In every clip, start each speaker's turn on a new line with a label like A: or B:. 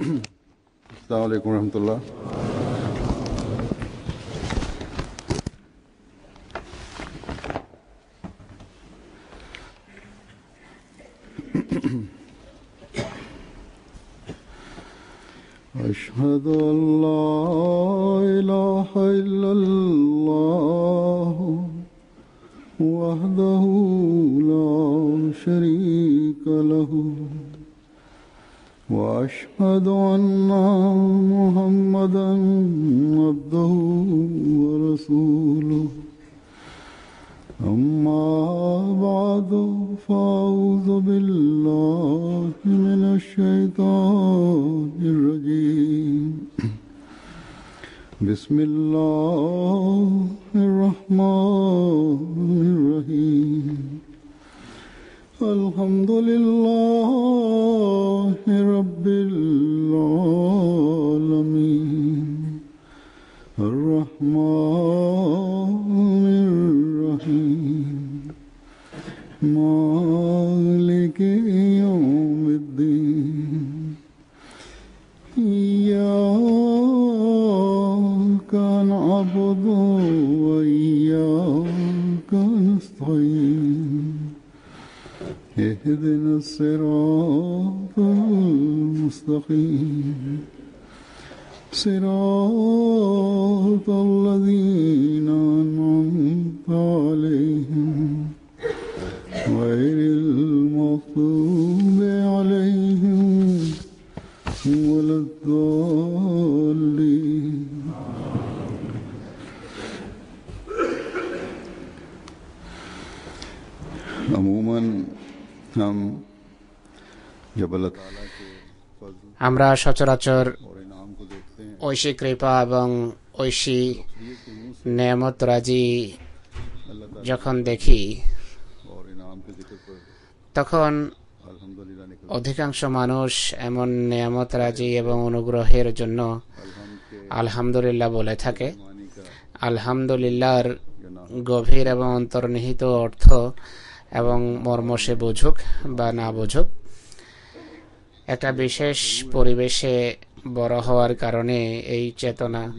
A: السلام علیکم ورحمۃ اللہ۔
B: আমরা সচরাচর ঐশী কৃপা এবং ঐশী নেয়ামত রাজি যখন দেখি, তখন অধিকাংশ মানুষ এমন নিয়ামত রাজি এবং অনুগ্রহের জন্য আলহামদুলিল্লাহ বলে থাকে। আলহামদুলিল্লাহর গভীর এবং অন্তর্নিহিত অর্থ এবং মর্ম সে বুঝুক বা না বুঝুক। একটা বিশেষ পরিবেশে বড় হওয়ার কারণে এই চেতনা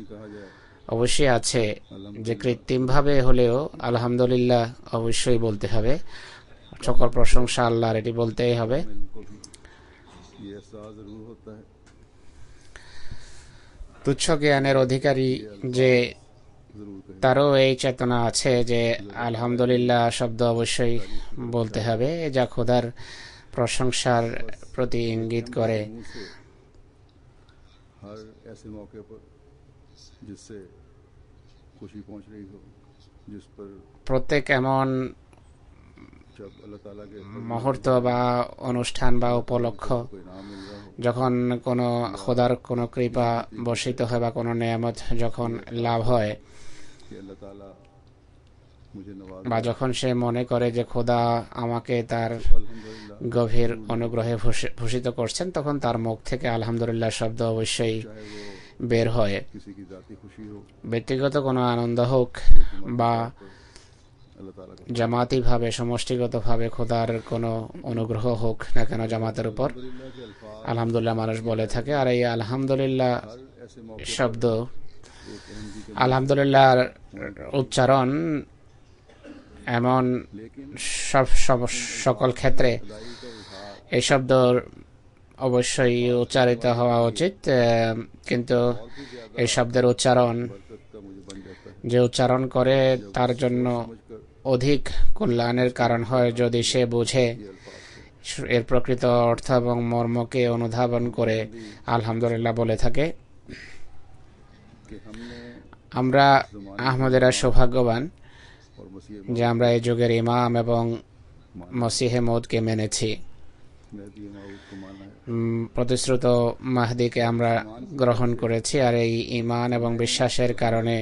B: অবশ্যই আছে যে কৃত্রিমভাবে হলেও আলহামদুলিল্লাহ অবশ্যই বলতে হবে। সকল প্রশংসা আল্লাহর, এটি বলতেই হবে। তুচ্ছ জ্ঞানের অধিকারী যে তারও এই চেতনা আছে যে আলহামদুলিল্লাহ শব্দ অবশ্যই বলতে হবে। যা খোদার প্রশংসার প্রতি ইঙ্গিত করে। প্রত্যেক এমন মুহূর্ত বা অনুষ্ঠান বা উপলক্ষ যখন কোনো খোদার কোনো কৃপা বর্ষিত হয় বা কোনো নিয়ামত যখন লাভ হয় বা যখন সে মনে করে যে খোদা আমাকে তার গভীর অনুগ্রহে ভূষিত করছেন তখন তার মুখ থেকে আলহামদুলিল্লাহ শব্দ অবশ্যই বের হয়। ব্যক্তিগত কোনো আনন্দ হোক বা জামাতিভাবে সমষ্টিগতভাবে খোদার কোনো অনুগ্রহ হোক না কেন জামাতের উপর। আলহামদুলিল্লাহ মানুষ বলে থাকে আর এই আলহামদুলিল্লাহ শব্দ আলহামদুলিল্লাহ, উচ্চারণ এমন সব সব সকল ক্ষেত্রে এই শব্দ অবশ্যই উচ্চারিত হওয়া উচিত কিন্তু এই শব্দের উচ্চারণ যে উচ্চারণ করে তার জন্য অধিক কল্যাণের কারণ হয় যদি সে বোঝে। এর প্রকৃত অর্থ এবং মর্মকে অনুধাবন করে আলহামদুলিল্লাহ বলে থাকে। আমরা আহমদেরা সৌভাগ্যবান যে আমরা এই যুগের ইমাম এবং মসিহে মৌদকে মেনেছি। প্রতিশ্রুত মাহদিকে আমরা গ্রহণ করেছি আর এই ইমান এবং বিশ্বাসের কারণে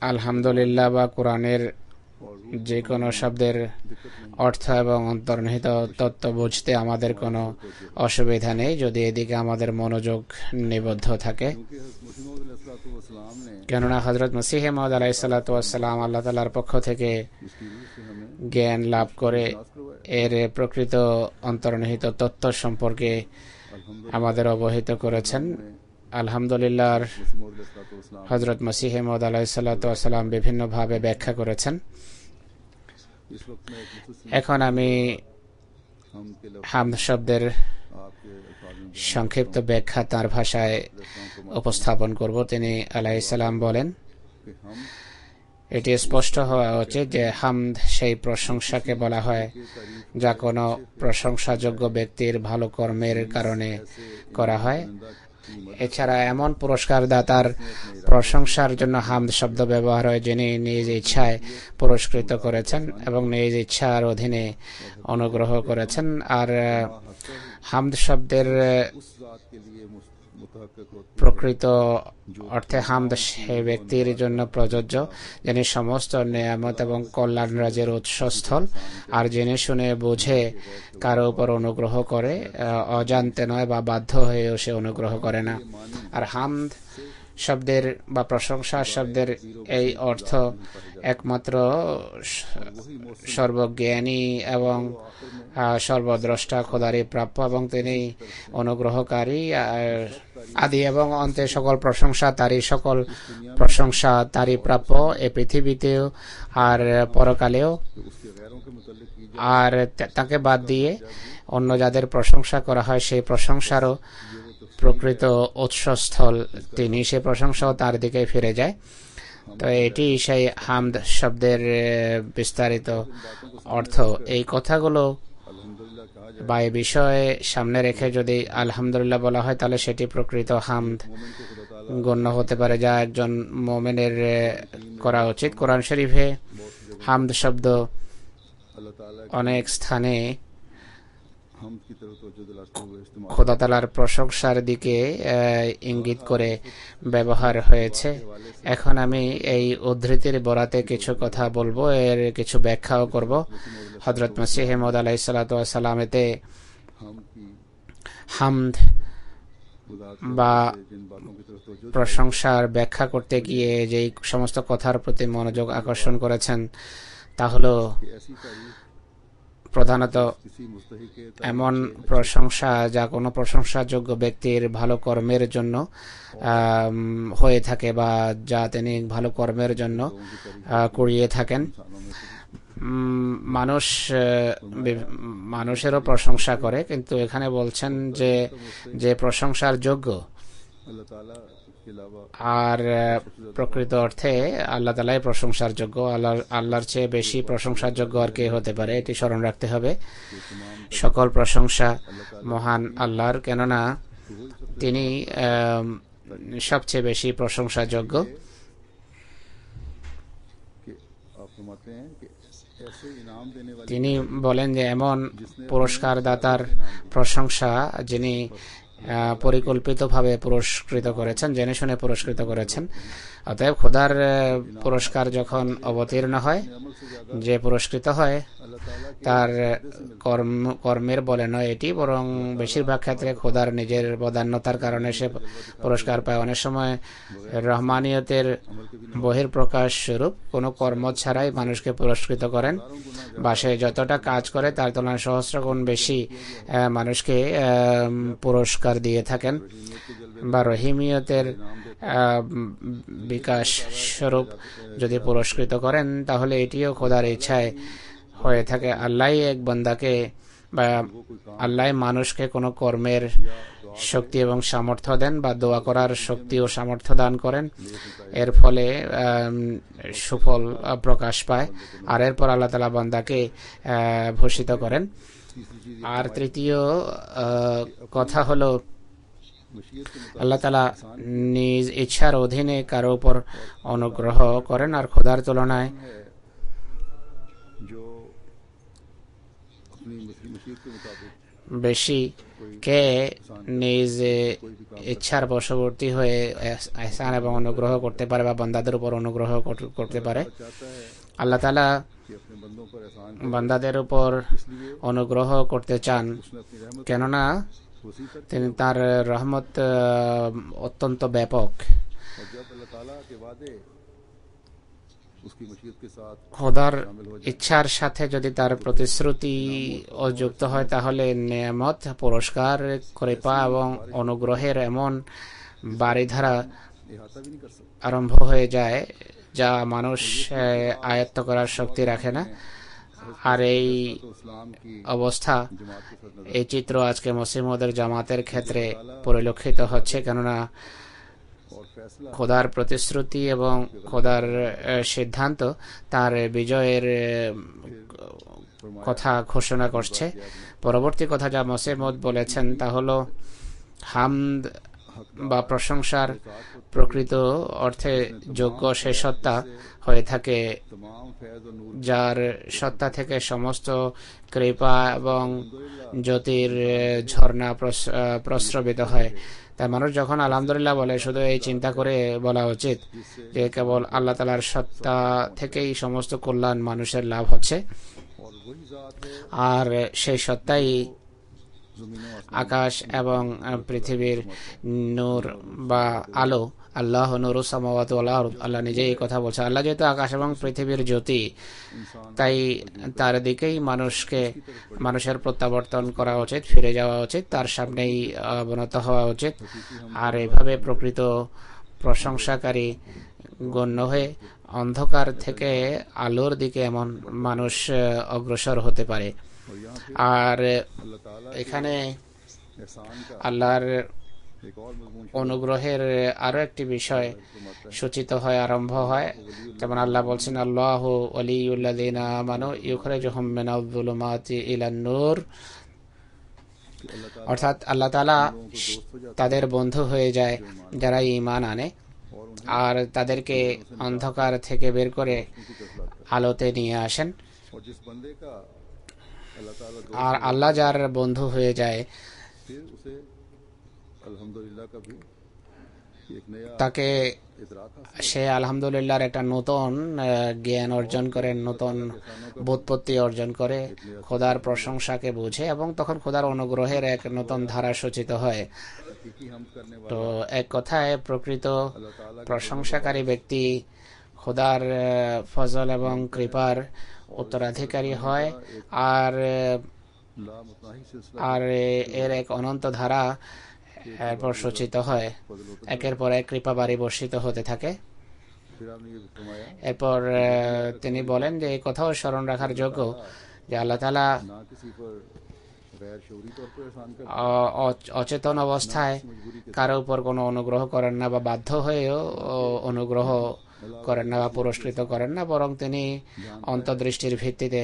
B: আলহামদুলিল্লাহ বা কোরআনের যে কোনো শব্দের অর্থ এবং অন্তর্নিহিত তত্ত্ব বুঝতে আমাদের কোনো অসুবিধা নেই। যদি এদিকে আমাদের মনোযোগ নিবদ্ধ থাকে। কেননা হজরত মসিহ মহদ আলাইসাল্লাতাম আল্লাহ তালার পক্ষ থেকে জ্ঞান লাভ করে এর প্রকৃত অন্তর্নিহিত তত্ত্ব সম্পর্কে আমাদের অবহিত করেছেন।
A: আলহামদুলিল্লাহ
B: হজরত মসিহ মহমদ আলাহিসাল্লা সাল্লাম বিভিন্নভাবে ব্যাখ্যা করেছেন। এখন আমি হামদ শব্দের সংক্ষিপ্ত ব্যাখ্যা তার ভাষায় উপস্থাপন করব। তিনি আলাইসালাম বলেন, এটি স্পষ্ট হওয়া উচিত যে হামদ সেই প্রশংসাকে বলা হয় যা কোনো প্রশংসাযোগ্য ব্যক্তির ভালো কর্মের কারণে করা হয়। এছাড়া এমন পুরস্কার দাতার প্রশংসার জন্য হামদ শব্দ ব্যবহার হয় যিনি নিজ ইচ্ছায় পুরস্কৃত করেছেন এবং নিজ ইচ্ছার অধীনে অনুগ্রহ করেছেন। আর হামদ শব্দের প্রকৃত অর্থে হামদ সে ব্যক্তির জন্য প্রযোজ্য, যিনি সমস্ত নিয়ামত এবং কল্যাণ রাজের উৎসস্থল। আর জেনে শুনে বুঝে কারও উপর অনুগ্রহ করে অজান্তে নয় বা বাধ্য হয়েও সে অনুগ্রহ করে না। আর হামদ শব্দের বা প্রশংসা শব্দের এই অর্থ একমাত্র সর্বজ্ঞানী এবং সর্বদ্রষ্টা খোদারি প্রাপ্য এবং তিনি অনুগ্রহকারী আদি এবং অন্তে সকল প্রশংসা, তারই সকল প্রশংসা তারই প্রাপ্য এ পৃথিবীতেও আর পরকালেও। আর তাকে বাদ দিয়ে অন্য যাদের প্রশংসা করা হয়, সেই প্রশংসারও প্রকৃত উৎসস্থল। তিনি সে প্রশংসাও তার দিকে ফিরে যায়। তো এটি সেই হামদ শব্দের বিস্তারিত অর্থ। এই কথাগুলো বা এ বিষয়ে সামনে রেখে যদি আলহামদুলিল্লাহ বলা হয়, তাহলে সেটি প্রকৃত হামদ। গণ্য হতে পারে যা একজন মোমেনের করা উচিত। কোরআন শরীফে হামদ শব্দ অনেক স্থানে খোদাতালার প্রশংসার দিকে ইঙ্গিত করে ব্যবহার হয়েছে। এখন আমি এই উদ্ধৃতির বরাতে কিছু কথা বলব, এর কিছু ব্যাখ্যাও করব। হজরত মসিহ মদ
A: আলাই সালাতামেতে
B: হামদ বা প্রশংসার ব্যাখ্যা করতে গিয়ে যেই সমস্ত কথার প্রতি মনোযোগ আকর্ষণ করেছেন, তা হল প্রধানত এমন প্রশংসা যা কোনো প্রশংসাযোগ্য ব্যক্তির ভালো কর্মের জন্য হয়ে থাকে বা যা তিনি ভালো কর্মের জন্য করিয়ে থাকেন। মানুষ মানুষেরও প্রশংসা করে, কিন্তু এখানে বলছেন যে যে প্রশংসার যোগ্য। আর প্রকৃত অর্থে আল্লাহ তালাই প্রশংসার যোগ্য আল্লাহ আল্লাহর চেয়ে বেশি প্রশংসার যোগ্য আর কে হতে পারে, এটি স্মরণ রাখতে হবে। সকল প্রশংসা মহান আল্লাহর, কেননা তিনি সবচেয়ে বেশি প্রশংসাযোগ্য। তিনি বলেন যে এমন পুরস্কার দাতার প্রশংসা যিনি পরিকল্পিতভাবে পুরস্কৃত করেছেন, জেনে শুনে পুরস্কৃত করেছেন অতএব খোদার পুরস্কার যখন অবতীর্ণ হয়, যে পুরস্কৃত হয়, তার কর্ম, কর্মের বলে নয় এটি, বরং বেশিরভাগ ক্ষেত্রে খোদার নিজের বদান্যতার কারণে সে পুরস্কার পায়। অনেক সময় রহমানিয়তের বহির প্রকাশ স্বরূপ কোনো কর্ম ছাড়াই মানুষকে পুরস্কৃত করেন বা সে যতটা কাজ করে তার তুলনায় সহস্র গুণ বেশি মানুষকে পুরস্কার দিয়ে থাকেন। বা রহিমিয়তের বিকাশ স্বরূপ যদি পুরস্কৃত করেন, তাহলে এটিও খোদার ইচ্ছায় হয়ে থাকে। আল্লাহ এক বান্দাকে বা আল্লাহ মানুষকে কোনো কর্মের শক্তি এবং সামর্থ্য দেন বা দোয়া করার শক্তি ও সামর্থ্য দান করেন। এর ফলে সুফল প্রকাশ পায়। আর এরপর আল্লাহ তালা বান্দাকে ভূষিত করেন। আর তৃতীয় কথা হলো আল্লাহ তালা নিজ ইচ্ছার অধীনে কারও উপর অনুগ্রহ করেন আর খোদার তুলনায় বেশি কে নিজ ইচ্ছার বশবর্তী হয়ে এহসান এবং অনুগ্রহ করতে পারে বা বান্দাদের উপর অনুগ্রহ করতে পারে। আল্লাহ তালা বান্দাদের উপর অনুগ্রহ করতে চান। কেননা তিনি তার রহমত অত্যন্ত ব্যাপক। খোদার ইচ্ছার সাথে যদি তার প্রতিশ্রুতি যুক্ত হয়, তাহলে নিয়ামত, পুরস্কার, কৃপা এবং অনুগ্রহের এমন বাড়িধারা আরম্ভ হয়ে যায়, যা মানুষ আয়ত্ত করার শক্তি রাখে না। আর এই অবস্থা, এই চিত্র আজকে মসিমদের জামাতের ক্ষেত্রে পরিলক্ষিত হচ্ছে। কেননা খোদার প্রতিশ্রুতি এবং খোদার সিদ্ধান্ত তার বিজয়ের কথা ঘোষণা করছে। পরবর্তী কথা যা মসেমদ বলেছেন তা হল হামদ বা প্রশংসার প্রকৃত অর্থে যোগ্য সে সত্তা হয়ে থাকে। যার সত্তা থেকে সমস্ত কৃপা এবং জ্যোতির ঝর্ণা প্রস্রবিত হয়। তাই মানুষ যখন আলহামদুলিল্লাহ বলে শুধু এই চিন্তা করে বলা উচিত যে কেবল আল্লাহ তালার সত্তা থেকেই সমস্ত কল্যাণ মানুষের লাভ হচ্ছে। আর সেই সত্তাই আকাশ এবং পৃথিবীর নূর বা আলো আল্লাহ নুরুসামাওয়াত আল্লাহ আল্লাহ নিজেই কথা বলছে আল্লাহ যেহেতু আকাশ এবং পৃথিবীর জ্যোতি, তাই তার দিকেই মানুষকে, মানুষের প্রত্যাবর্তন করা উচিত, ফিরে যাওয়া উচিত, তার সামনেই অবনত হওয়া উচিত। আর এভাবে প্রকৃত প্রশংসাকারী গণ্য হয়ে অন্ধকার থেকে আলোর দিকে এমন মানুষ অগ্রসর হতে পারে। আর এখানে আল্লাহর অনুগ্রহের আরও একটি বিষয় সূচিত হয় আরম্ভ হয়। যেমন আল্লাহ বলছেন, আল্লাহ অলিউল্লাদিনা মানো
A: ইউখরে জহমেন ইলান্নুর
B: অর্থাৎ আল্লাহ
A: তালা
B: তাদের বন্ধু হয়ে যায় যারা ইমান আনে আর তাদেরকে অন্ধকার থেকে বের করে আলোতে নিয়ে আসেন। আর আল্লাহ যার বন্ধু হয়ে যায় তাকে সে আলহামদুলিল্লাহর একটা নতুন জ্ঞান অর্জন করে নতুন বোধপত্তি অর্জন করে খোদার প্রশংসাকে বুঝে এবং তখন খোদার অনুগ্রহের এক নতুন ধারা সূচিত হয়। তো এক কথায় প্রকৃত প্রশংসাকারী ব্যক্তি খোদার ফজল এবং কৃপার উত্তরাধিকারী হয়। আর আর এর এক অনন্ত ধারা এরপর সূচিত হয়। একের পর এক কৃপা বাড়ি বর্ষিত হতে থাকে। এরপর তিনি বলেন যে, এই কথাও স্মরণ রাখার যোগ্য যে আল্লাহ তালা অচেতন অবস্থায় কারও উপর কোনো অনুগ্রহ করেন না বা বাধ্য হয়েও অনুগ্রহ করেন না বা পুরস্কৃত করেন না, বরং তিনি অন্তর্দৃষ্টির ভিত্তিতে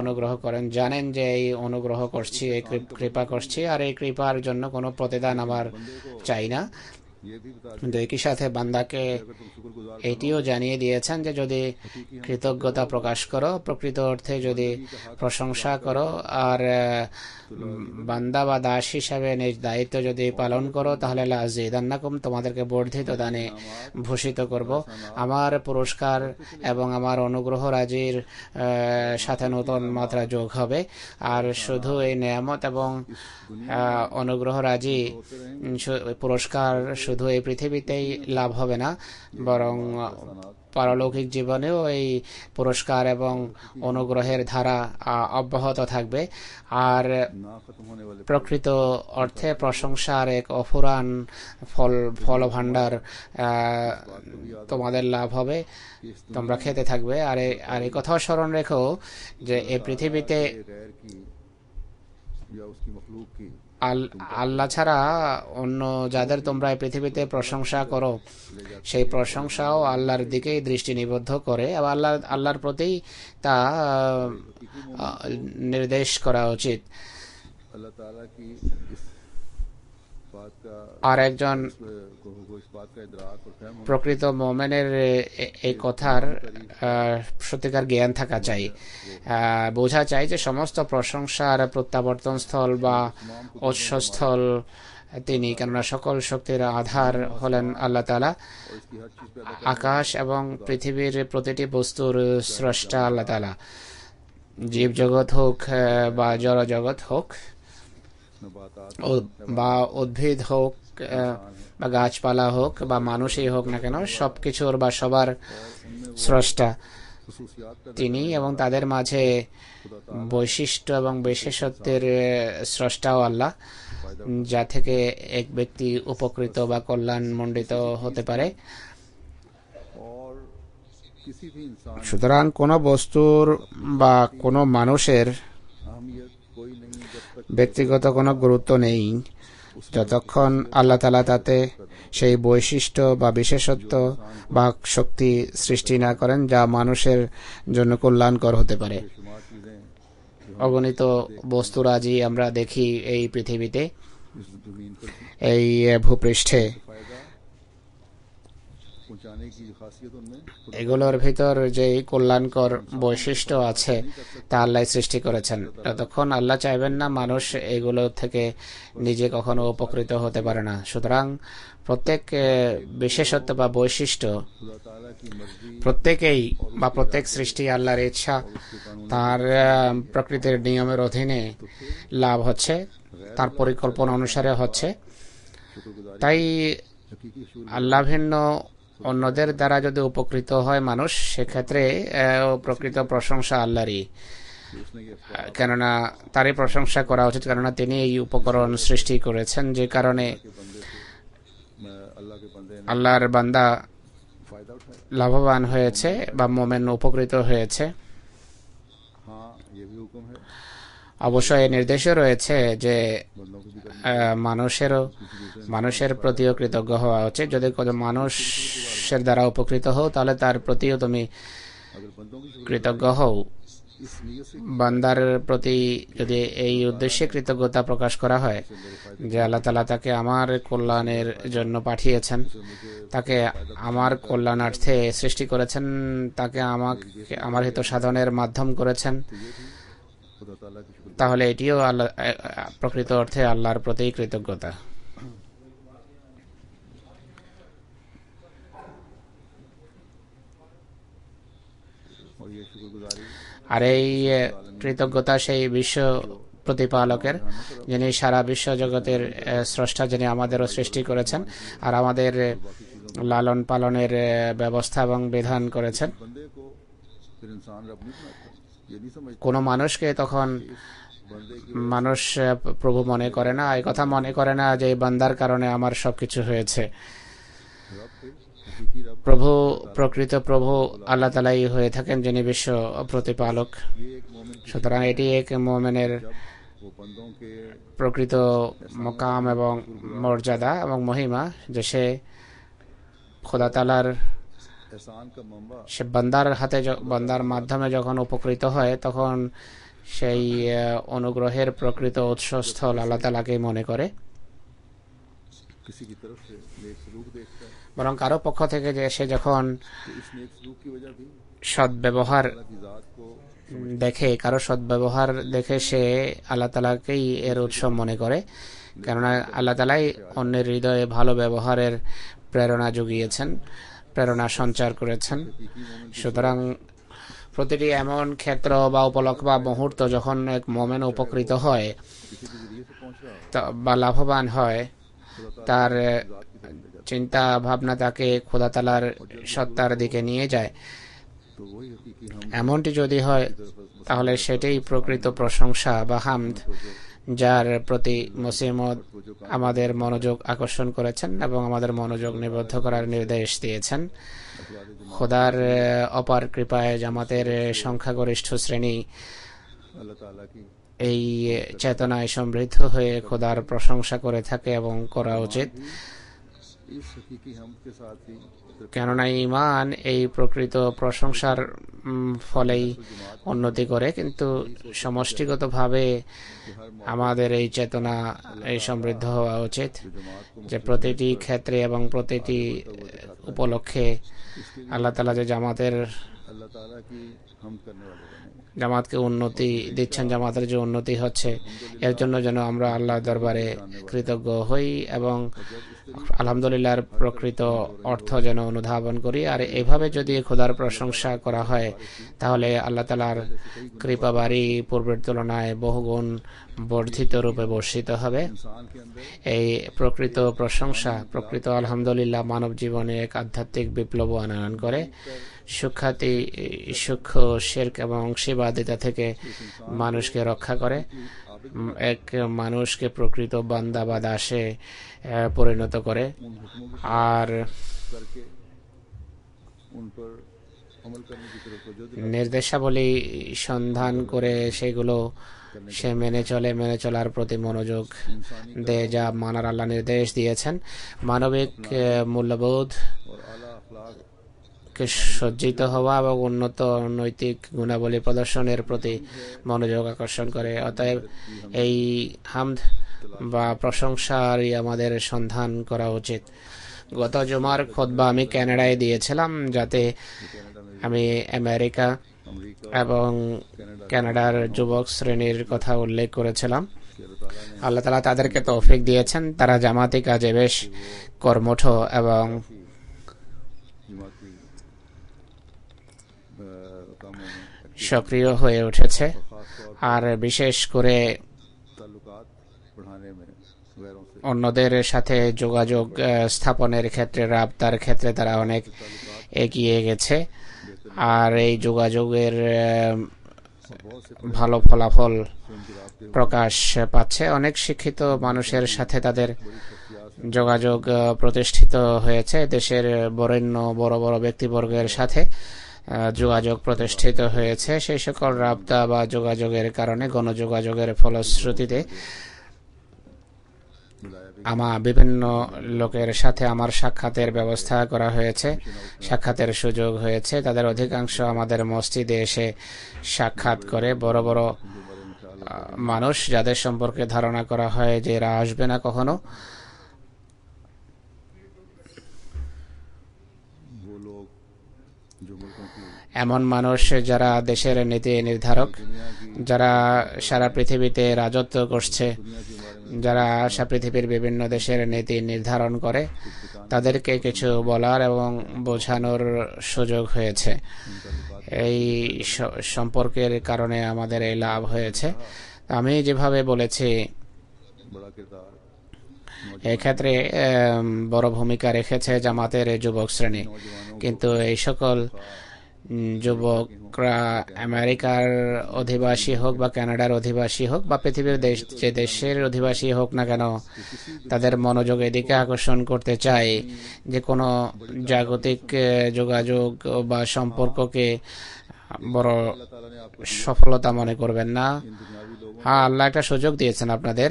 B: অনুগ্রহ করেন। জানেন যে এই অনুগ্রহ করছি, এই কৃপা করছি, আর এই কৃপার জন্য কোনো প্রতিদান আমার চাই না। কিন্তু একই সাথে বান্দাকে এটিও জানিয়ে দিয়েছেন যে যদি কৃতজ্ঞতা প্রকাশ করো, প্রকৃত অর্থে যদি প্রশংসা করো, আর বান্দা বা দাস হিসাবে নিজ দায়িত্ব যদি পালন করো, তাহলে লাজি দান্নাকুম তোমাদেরকে বর্ধিত দানে ভূষিত করব। আমার পুরস্কার এবং আমার অনুগ্রহ রাজির সাথে নতুন মাত্রা যোগ হবে। আর শুধু এই নিয়ামত এবং অনুগ্রহ রাজি পুরস্কার শুধু এই পৃথিবীতেই লাভ হবে না, বরং পারলৌকিক জীবনেও এই পুরস্কার এবং অনুগ্রহের ধারা অব্যাহত থাকবে। আর প্রকৃত অর্থে প্রশংসার এক অফুরান ফল ফল ভাণ্ডার তোমাদের লাভ হবে, তোমরা খেতে থাকবে। আর আর এই কথাও স্মরণ রেখো যে এই পৃথিবীতে আল্লাহ ছাড়া অন্য যাদের তোমরা পৃথিবীতে প্রশংসা করো সেই প্রশংসাও আল্লাহর দিকেই দৃষ্টি নিবদ্ধ করে আবার আল্লাহ আল্লাহর প্রতি তা নির্দেশ করা উচিত। আর একজন প্রকৃত মোমেনের এই কথার সত্যিকার জ্ঞান থাকা চাই। বোঝা চাই যে সমস্ত প্রশংসার প্রত্যাবর্তন স্থল বা উৎসস্থল তিনি, কেননা সকল শক্তির আধার হলেন আল্লাহ তালা আকাশ এবং পৃথিবীর প্রতিটি বস্তুর স্রষ্টা আল্লাহ তালা জীব জগৎ হোক বা জড় জগৎ হোক বা উদ্ভিদ হোক বা গাছপালা হোক বা মানুষই হোক না কেন সব কিছুর বা সবার স্রষ্টা তিনি এবং তাদের মাঝে বৈশিষ্ট্য এবং বিশেষত্বের স্রষ্টাও আল্লাহ, যা থেকে এক ব্যক্তি উপকৃত বা কল্যাণ মণ্ডিত হতে পারে। সুতরাং কোনো বস্তুর বা কোনো মানুষের ব্যক্তিগত কোনো গুরুত্ব নেই। যতক্ষণ আল্লাহ তালা তাতে সেই বৈশিষ্ট্য বা বিশেষত্ব বা শক্তি সৃষ্টি না করেন, যা মানুষের জন্য কল্যাণকর হতে পারে। অগণিত বস্তুরাজি আমরা দেখি এই পৃথিবীতে, এই ভূপৃষ্ঠে। এগুলোর ভিতর যে কল্যাণকর বৈশিষ্ট্য আছে, তা আল্লাহ সৃষ্টি করেছেন। ততক্ষণ আল্লাহ চাইবেন না, মানুষ এগুলো থেকে নিজে কখনো উপকৃত হতে পারে না। সুতরাং প্রত্যেক বিশেষত্ব বা বৈশিষ্ট্য প্রত্যেকেই বা প্রত্যেক সৃষ্টি আল্লাহর ইচ্ছা, তার প্রকৃতির নিয়মের অধীনে লাভ হচ্ছে, তার পরিকল্পনা অনুসারে হচ্ছে। তাই আল্লাহ ভিন্ন অন্যদের দ্বারা যদি উপকৃত হয় মানুষ, সেক্ষেত্রে প্রকৃত প্রশংসা আল্লাহরই। কেননা, তারই প্রশংসা করা উচিত, কেননা তিনি এই উপকরণ সৃষ্টি করেছেন যে কারণে আল্লাহর বান্দা লাভবান হয়েছে বা মোমেন উপকৃত হয়েছে। অবশ্যই নির্দেশও রয়েছে যে মানুষেরও, মানুষের প্রতিও কৃতজ্ঞ হওয়া উচিত। যদি কোনো মানুষের দ্বারা উপকৃত হও, তাহলে তার প্রতিও তুমি কৃতজ্ঞ হও। বান্দার প্রতি যদি এই উদ্দেশ্যে কৃতজ্ঞতা প্রকাশ করা হয়, যে আল্লাহ তালা তাকে আমার কল্যাণের জন্য পাঠিয়েছেন, তাকে আমার কল্যাণার্থে সৃষ্টি করেছেন, তাকে আমাকে, আমার হিত সাধনের মাধ্যম করেছেন তাহলে এটিও আল্লাহ প্রকৃত অর্থে আল্লাহর প্রতি কৃতজ্ঞতা। আর এই কৃতজ্ঞতা সেই বিশ্ব প্রতিপালকের, যিনি সারা বিশ্ব জগতের স্রষ্টা যিনি আমাদেরও সৃষ্টি করেছেন আর আমাদের লালন পালনের ব্যবস্থা এবং বিধান করেছেন। কোনো মানুষকে তখন মানুষ প্রভু মনে করে না, এই কথা মনে করে না যে এই বান্দার কারণে আমার সবকিছু হয়েছে। প্রভু, প্রকৃত প্রভু আল্লাহ তালাই হয়ে থাকেন, যিনি বিশ্ব প্রতিপালক। সুতরাং এটি এক মোমেনের প্রকৃত মোকাম এবং মর্যাদা এবং মহিমা যে সে খোদা তালার সে বান্দার হাতে বান্দার মাধ্যমে যখন উপকৃত হয়, তখন সেই অনুগ্রহের প্রকৃত উৎসস্থল আল্লাহ তালাকে মনে করে। বরং কারও পক্ষ থেকে যে সে যখন সদ্ব্যবহার দেখে, কারও সদ্ব্যবহার দেখে সে আল্লাহ তালাকেই এর উৎস মনে করে। কেননা আল্লাহ তালাই অন্যের হৃদয়ে ভালো ব্যবহারের প্রেরণা জুগিয়েছেন, প্রেরণা সঞ্চার করেছেন। সুতরাং প্রতিটি এমন ক্ষেত্র বা উপলক্ষ বা মুহূর্ত যখন এক মোমেন উপকৃত হয় বা লাভবান হয়, তার চিন্তা ভাবনা তাকে খোদাতালার সত্তার দিকে নিয়ে যায়। এমনটি যদি হয়, তাহলে সেটাই প্রকৃত প্রশংসা বা হামদ, যার প্রতি মুসিমদ আমাদের মনোযোগ আকর্ষণ করেছেন এবং আমাদের মনোযোগ নিবদ্ধ করার নির্দেশ দিয়েছেন। খোদার অপার কৃপায় জামাতের সংখ্যাগরিষ্ঠ শ্রেণি এই চেতনায় সমৃদ্ধ হয়ে খোদার প্রশংসা করে থাকে এবং করা উচিত। কেননা ইমান এই প্রকৃত প্রশংসার ফলেই উন্নতি করে। কিন্তু সমষ্টিগতভাবে আমাদের এই চেতনা এই সমৃদ্ধ হওয়া উচিত যে প্রতিটি ক্ষেত্রে এবং প্রতিটি উপলক্ষে আল্লাহ তালা যে জামাতের, জামাতকে উন্নতি দিচ্ছেন, জামাতের যে উন্নতি হচ্ছে, এর জন্য যেন আমরা আল্লাহ দরবারে কৃতজ্ঞ হই এবং আলহামদুলিল্লাহর প্রকৃত অর্থ যেন অনুধাবন করি। আর এভাবে যদি খোদার প্রশংসা করা হয়, তাহলে আল্লাহ তালার কৃপা বাড়ি পূর্বের তুলনায় বহুগুণ বর্ধিত রূপে বর্ষিত হবে। এই প্রকৃত প্রশংসা, প্রকৃত আলহামদুলিল্লাহ মানব জীবনে এক আধ্যাত্মিক বিপ্লব আনয়ন করে। সুখ্যাতি, সূক্ষ্ম শেরক এবং সেবাদিতা থেকে মানুষকে রক্ষা করে। এক মানুষকে প্রকৃত বান্দা বা দাসে পরিণত করে। আর নির্দেশাবলী সন্ধান করে সেগুলো সে মেনে চলে মেনে চলার প্রতি মনোযোগ দেয় যা মানার আল্লাহ নির্দেশ দিয়েছেন। মানবিক মূল্যবোধ বাক্যে সজ্জিত হওয়া এবং উন্নত নৈতিক গুণাবলী প্রদর্শনের প্রতি মনোযোগ আকর্ষণ করে। অতএব এই হামদ বা প্রশংসারই আমাদের সন্ধান করা উচিত। গত জুমার খোদবা আমি ক্যানাডায় দিয়েছিলাম যাতে আমি আমেরিকা এবং কানাডার যুবক শ্রেণির কথা উল্লেখ করেছিলাম। আল্লাহ তালা তাদেরকে তৌফিক দিয়েছেন। তারা জামাতি কাজে বেশ কর্মঠ এবং সক্রিয় হয়ে উঠেছে। আর বিশেষ করে অন্যদের সাথে যোগাযোগ স্থাপনের ক্ষেত্রে, রাবতার ক্ষেত্রে তারা অনেক এগিয়ে গেছে। আর এই যোগাযোগের ভালো ফলাফল প্রকাশ পাচ্ছে। অনেক শিক্ষিত মানুষের সাথে তাদের যোগাযোগ প্রতিষ্ঠিত হয়েছে। দেশের বরেণ্য বড় বড় ব্যক্তিবর্গের সাথে। যোগাযোগ প্রতিষ্ঠিত হয়েছে। সেই সকল রাবতা বা যোগাযোগের কারণে গণযোগাযোগের ফলশ্রুতিতে আমার বিভিন্ন লোকের সাথে আমার সাক্ষাতের ব্যবস্থা করা হয়েছে। সাক্ষাতের সুযোগ হয়েছে। তাদের অধিকাংশ আমাদের মসজিদে এসে সাক্ষাৎ করে। বড় বড় মানুষ যাদের সম্পর্কে ধারণা করা হয় যে এরা আসবে না কখনো। এমন মানুষ যারা দেশের নীতি নির্ধারক, যারা সারা পৃথিবীতে রাজত্ব করছে, যারা সারা পৃথিবীর বিভিন্ন দেশের নীতি নির্ধারণ করে, তাদেরকে কিছু বলার এবং বোঝানোর সুযোগ হয়েছে। এই সম্পর্কের কারণে আমাদের এই লাভ হয়েছে। আমি যেভাবে বলেছি, এক্ষেত্রে বড় ভূমিকা রেখেছে জামাতের যুবক শ্রেণি। কিন্তু এই সকল যুবকরা আমেরিকার অধিবাসী হোক বা কানাডার অধিবাসী হোক বা পৃথিবীর দেশ যে দেশের অধিবাসী হোক না কেন, তাদের মনোযোগ এদিকে আকর্ষণ করতে চায় যে কোনো জাগতিক যোগাযোগ বা সম্পর্ককে বড় সফলতা মনে করবেন না। হ্যাঁ আল্লাহ একটা সুযোগ দিয়েছেন আপনাদের।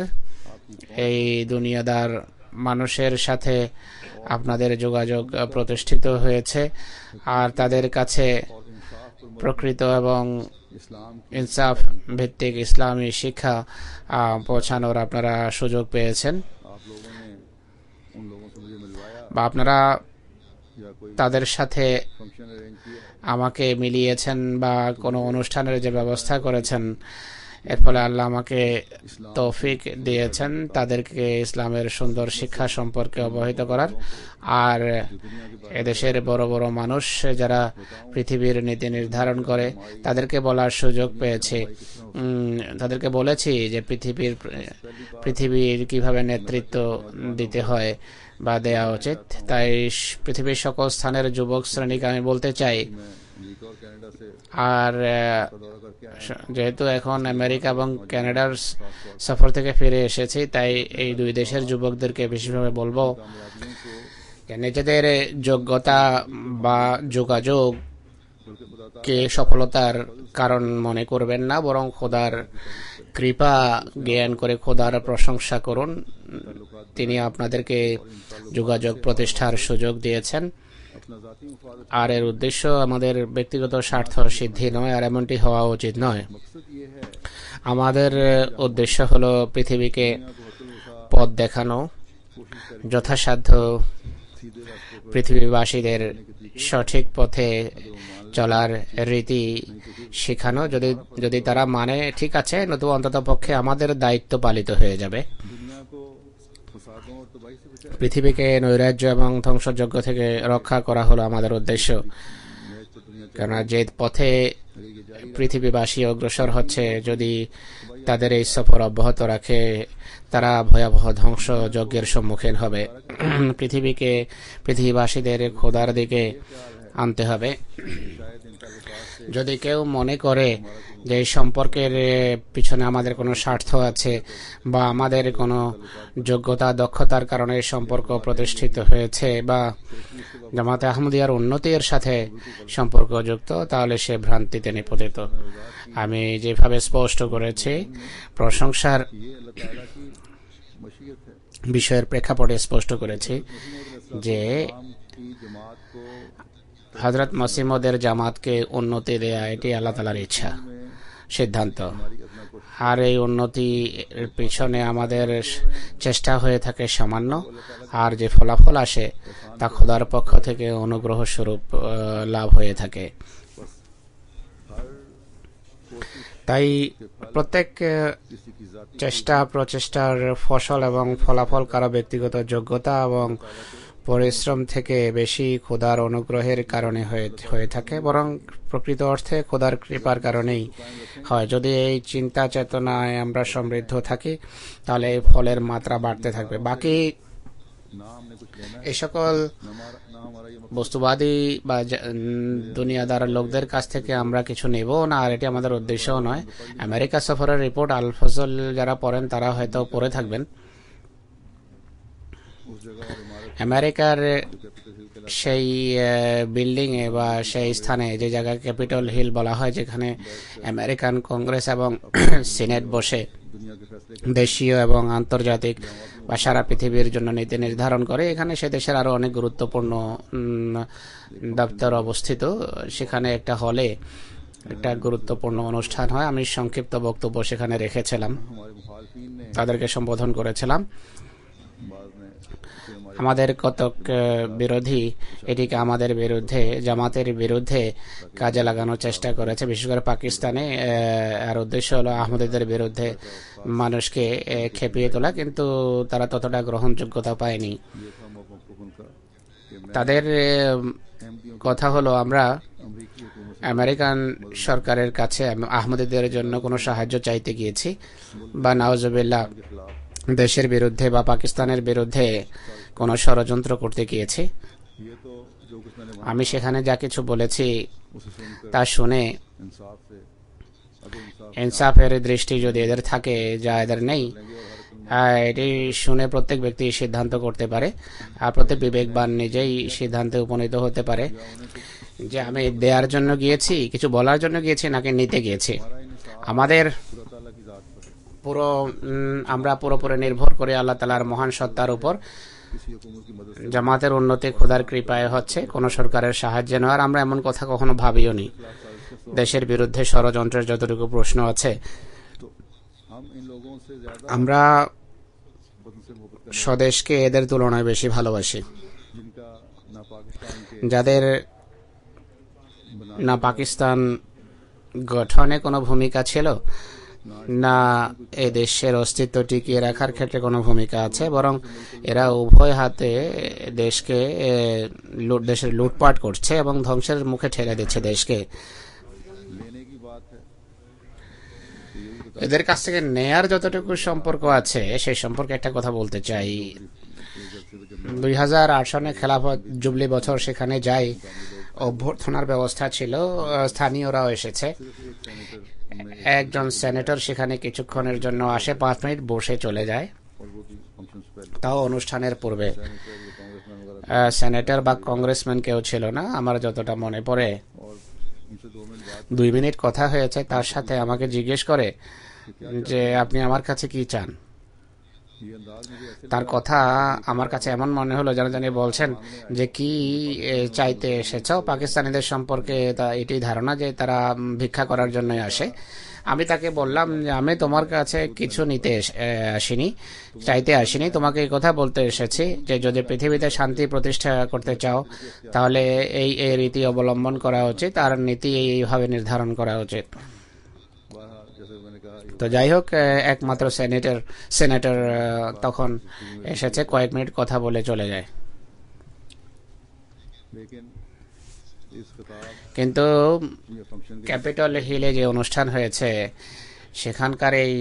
B: এই দুনিয়াদার মানুষের সাথে আপনাদের যোগাযোগ প্রতিষ্ঠিত হয়েছে। আর তাদের কাছে প্রকৃত এবং ইনসাফ ভিত্তিক ইসলামী শিক্ষা পৌঁছানোর আপনারা সুযোগ পেয়েছেন। বা আপনারা তাদের সাথে আমাকে মিলিয়েছেন বা কোনো অনুষ্ঠানের যে ব্যবস্থা করেছেন এর ফলে আল্লাহ আমাকে তৌফিক দিয়েছেন তাদেরকে ইসলামের সুন্দর শিক্ষা সম্পর্কে অবহিত করার। আর এদেশের বড় বড় মানুষ যারা পৃথিবীর নীতি নির্ধারণ করে, তাদেরকে বলার সুযোগ পেয়েছে। তাদেরকে বলেছি যে পৃথিবীর পৃথিবীর কীভাবে নেতৃত্ব দিতে হয় বা দেওয়া উচিত। তাই পৃথিবীর সকল স্থানের যুবক শ্রেণীকে আমি বলতে চাই আর যেহেতু এখন আমেরিকা এবং ক্যানাডার সফর থেকে ফিরে এসেছি তাই এই দুই দেশের যুবকদেরকে বিশেষভাবে বলব নিজেদের যোগ্যতা বা যোগাযোগ কে সফলতার কারণ মনে করবেন না বরং খোদার কৃপা জ্ঞান করে খোদার প্রশংসা করুন। তিনি আপনাদেরকে যোগাযোগ প্রতিষ্ঠার সুযোগ দিয়েছেন। আর এর উদ্দেশ্য আমাদের ব্যক্তিগত স্বার্থ সিদ্ধি নয়, আর এমনটি হওয়া উচিত নয়। আমাদের উদ্দেশ্য হল পৃথিবীকে পথ দেখানো, যথাসাধ্য পৃথিবীবাসীদের সঠিক পথে চলার রীতি শেখানো। যদি যদি তারা মানে ঠিক আছে, নতুবা অন্তত পক্ষে আমাদের দায়িত্ব পালিত হয়ে যাবে। পৃথিবীকে নৈরাজ্য এবং ধ্বংসযজ্ঞ থেকে রক্ষা করা হলো আমাদের উদ্দেশ্য। কেননা যে পথে পৃথিবীবাসী অগ্রসর হচ্ছে, যদি তাদের এই সফর অব্যাহত রাখে, তারা ভয়াবহ ধ্বংসযজ্ঞের সম্মুখীন হবে। পৃথিবীকে, পৃথিবীবাসীদের খোদার দিকে আনতে হবে। যদি কেউ মনে করে যে সম্পর্কের পিছনে আমাদের কোনো স্বার্থ আছে বা আমাদের কোনো যোগ্যতা, দক্ষতার কারণে সম্পর্ক প্রতিষ্ঠিত হয়েছে বা জামাতে আহমদিয়ার উন্নতির সাথে সম্পর্কযুক্ত তাহলে সে ভ্রান্তিতে নিপতিত। আমি যেভাবে স্পষ্ট করেছি, প্রশংসার বিষয়ের প্রেক্ষাপটে স্পষ্ট করেছি যে হজরত মসিমদের জামাতকে উন্নতি দেয়া, এটি আল্লাহ তালার ইচ্ছা, সিদ্ধান্ত। আর এই উন্নতির পিছনে আমাদের চেষ্টা হয়ে থাকে সামান্য, আর যে ফলাফল আসে তা খোদার পক্ষ থেকে অনুগ্রহ স্বরূপ লাভ হয়ে থাকে। তাই প্রত্যেক চেষ্টা, প্রচেষ্টার ফসল এবং ফলাফল কারও ব্যক্তিগত যোগ্যতা এবং পরিশ্রম থেকে বেশি খোদার অনুগ্রহের কারণে হয়ে থাকে, বরং প্রকৃত অর্থে খোদার কৃপার কারণেই হয়। যদি এই চিন্তা চেতনায় আমরা সমৃদ্ধ থাকি, তাহলে এই ফলের মাত্রা বাড়তে থাকবে। বাকি এই সকল বস্তুবাদী বা দুনিয়াদার লোকদের কাছ থেকে আমরা কিছু নেব না, আর এটি আমাদের উদ্দেশ্যও নয়। আমেরিকা সফরের রিপোর্ট আলফসল যারা পড়েন, তারা হয়তো পড়ে থাকবেন। আমেরিকার সেই বিল্ডিংয়ে বা সেই স্থানে যে জায়গা ক্যাপিটল হিল বলা হয়, যেখানে আমেরিকান কংগ্রেস এবং সিনেট বসে দেশীয় এবং আন্তর্জাতিক বা সারা পৃথিবীর জন্য নীতি নির্ধারণ করে, এখানে সে দেশের আরও অনেক গুরুত্বপূর্ণ দপ্তর অবস্থিত। সেখানে একটা হলে একটা গুরুত্বপূর্ণ অনুষ্ঠান হয়। আমি সংক্ষিপ্ত বক্তব্য সেখানে রেখেছিলাম। তাদেরকে সম্বোধন করেছিলাম। আমাদের কতক বিরোধী এটিকে আমাদের বিরুদ্ধে, জামাতের বিরুদ্ধে কাজে লাগানোর চেষ্টা করেছে। বিশেষ করে পাকিস্তানে আর উদ্দেশ্য হলো আহমদের বিরুদ্ধে মানুষকে খেপিয়ে তোলা, কিন্তু তারা ততটা গ্রহণযোগ্যতা পায়নি। তাদের কথা হলো আমরা আমেরিকান সরকারের কাছে আহমদীদের জন্য কোনো সাহায্য চাইতে গিয়েছি, বা
A: নওয়াজবিল্লাহ
B: দেশের বিরুদ্ধে বা পাকিস্তানের বিরুদ্ধে কোনো ষড়যন্ত্র করতে গিয়েছে। আমি সেখানে যা কিছু বলেছি তা
A: শুনে
B: ইনসাফের দৃষ্টি যদি এদের থাকে, যা এদের নেই হ্যাঁ, এটি শুনে প্রত্যেক ব্যক্তি সিদ্ধান্ত করতে পারে আর প্রত্যেক বিবেকবান নিজেই সিদ্ধান্তে উপনীত হতে পারে যে আমি দেওয়ার জন্য গিয়েছি, কিছু বলার জন্য গিয়েছি নাকি নিতে গিয়েছি। আমাদের পুরো আমরা পুরোপুরি নির্ভর করে আল্লাহ তালার মহান সত্তার উপর। জামাতের উন্নতি খোদার কৃপায় হচ্ছে, কোনো সরকারের সাহায্য নয়। আর আমরা এমন কথা কখনো ভাবিও নি। দেশের বিরুদ্ধে ষড়যন্ত্রের যতটুকু প্রশ্ন আছে, আমরা স্বদেশকে এদের তুলনায় বেশি ভালোবাসি। যাদের না পাকিস্তান গঠনে কোনো ভূমিকা ছিল না এ দেশের অস্তিত্ব টিকিয়ে রাখার ক্ষেত্রে কোনো ভূমিকা আছে? বরং এরা উভয় হাতে দেশকে দেশের লুটপাট করছে এবং ধ্বংসের মুখে ঠেলে দিচ্ছে দেশকে। এদের কাছ থেকে নেয়ার যতটুকু সম্পর্ক আছে, সেই সম্পর্কে একটা কথা বলতে চাই। দুই হাজার আট সনে খেলাফত জুবলি বছর সেখানে যাই অভ্যর্থনার ব্যবস্থা ছিল স্থানীয়রাও এসেছে। একজন সেনেটর সেখানে কিছুক্ষণের জন্য আসে, পাঁচ মিনিট বসে চলে যায়। তাও অনুষ্ঠানের পূর্বে। সেনেটর বা কংগ্রেসম্যান কেউ ছিল না, আমার যতটা মনে পড়ে। দুই মিনিট কথা হয়েছে, তার সাথে আমাকে জিজ্ঞেস করে যে, আপনি আমার কাছে কি চান? তার কথা আমার কাছে এমন মনে হলো যেন জানি বলছেন যে কি চাইতে এসেছ? পাকিস্তানিদের সম্পর্কে তা এটি ধারণা যে তারা ভিক্ষা করার জন্যই আসে। আমি তাকে বললাম যে আমি তোমার কাছে কিছু নিতে আসিনি, চাইতে আসিনি। তোমাকে এই কথা বলতে এসেছি যে যদি পৃথিবীতে শান্তি প্রতিষ্ঠা করতে চাও, তাহলে এই এই রীতি অবলম্বন করা উচিত আর নীতি এইভাবে নির্ধারণ করা উচিত। তো যাই হোক একমাত্র সেনেটর সেনেটর তখন এসেছে, কয়েক মিনিট কথা বলে চলে যায়। কিন্তু ক্যাপিটল হিলে যে অনুষ্ঠান হয়েছে, সেখানকার এই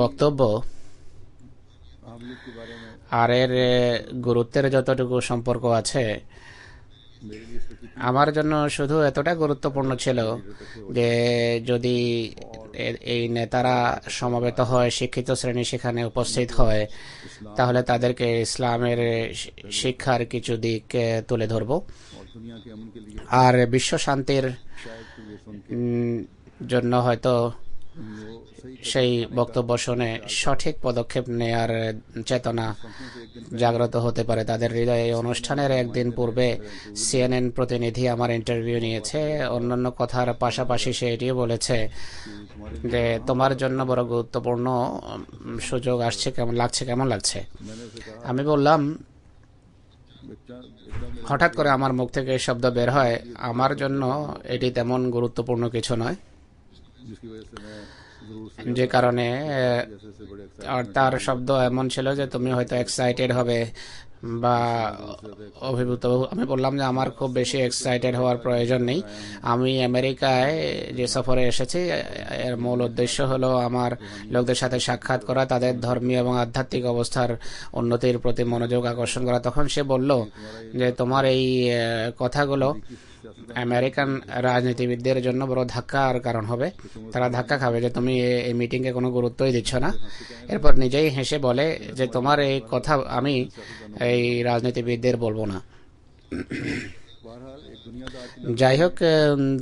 B: বক্তব্য আর এর গুরুত্বের যতটুকু সম্পর্ক আছে আমার জন্য শুধু এতটা গুরুত্বপূর্ণ ছিল যে যদি এই নেতারা সমবেত হয়, শিক্ষিত শ্রেণি সেখানে উপস্থিত হয়, তাহলে তাদেরকে ইসলামের শিক্ষার কিছু দিক তুলে ধরব। আর বিশ্ব শান্তির জন্য হয়তো সেই বক্তব্য শুনে সঠিক পদক্ষেপ নেয়ার চেতনা জাগ্রত হতে পারে তাদের হৃদয়ে। এই অনুষ্ঠানের একদিন পূর্বে সিএনএন প্রতিনিধি আমার ইন্টারভিউ নিয়েছে। অন্যান্য কথার পাশাপাশি সে এটিও বলেছে যে, তোমার জন্য বড় গুরুত্বপূর্ণ সুযোগ আসছে, কেমন লাগছে কেমন লাগছে? আমি বললাম, হঠাৎ করে আমার মুখ থেকে এই শব্দ বের হয়। আমার জন্য এটি তেমন গুরুত্বপূর্ণ কিছু নয়। যে কারণে তার শব্দ এমন ছিল যে তুমি হয়তো এক্সাইটেড হবে বা অভিভূত। আমি বললাম যে আমার খুব বেশি এক্সাইটেড হওয়ার প্রয়োজন নেই। আমি আমেরিকায় যে সফরে এসেছি এর মূল উদ্দেশ্য হলো আমার লোকদের সাথে সাক্ষাৎ করা, তাদের ধর্মীয় এবং আধ্যাত্মিক অবস্থার উন্নতির প্রতি মনোযোগ আকর্ষণ করা। তখন সে বলল যে, তোমার এই কথাগুলো আমেরিকান রাজনীতিবিদদের জন্য বড় ধাক্কার কারণ হবে। তারা ধাক্কা খাবে যে তুমি এই মিটিংকে কোনো গুরুত্বই দিচ্ছ না। এরপর নিজেই হেসে বলে যে তোমার এই কথা আমি এই রাজনীতিবিদদের বলব না। যাই হোক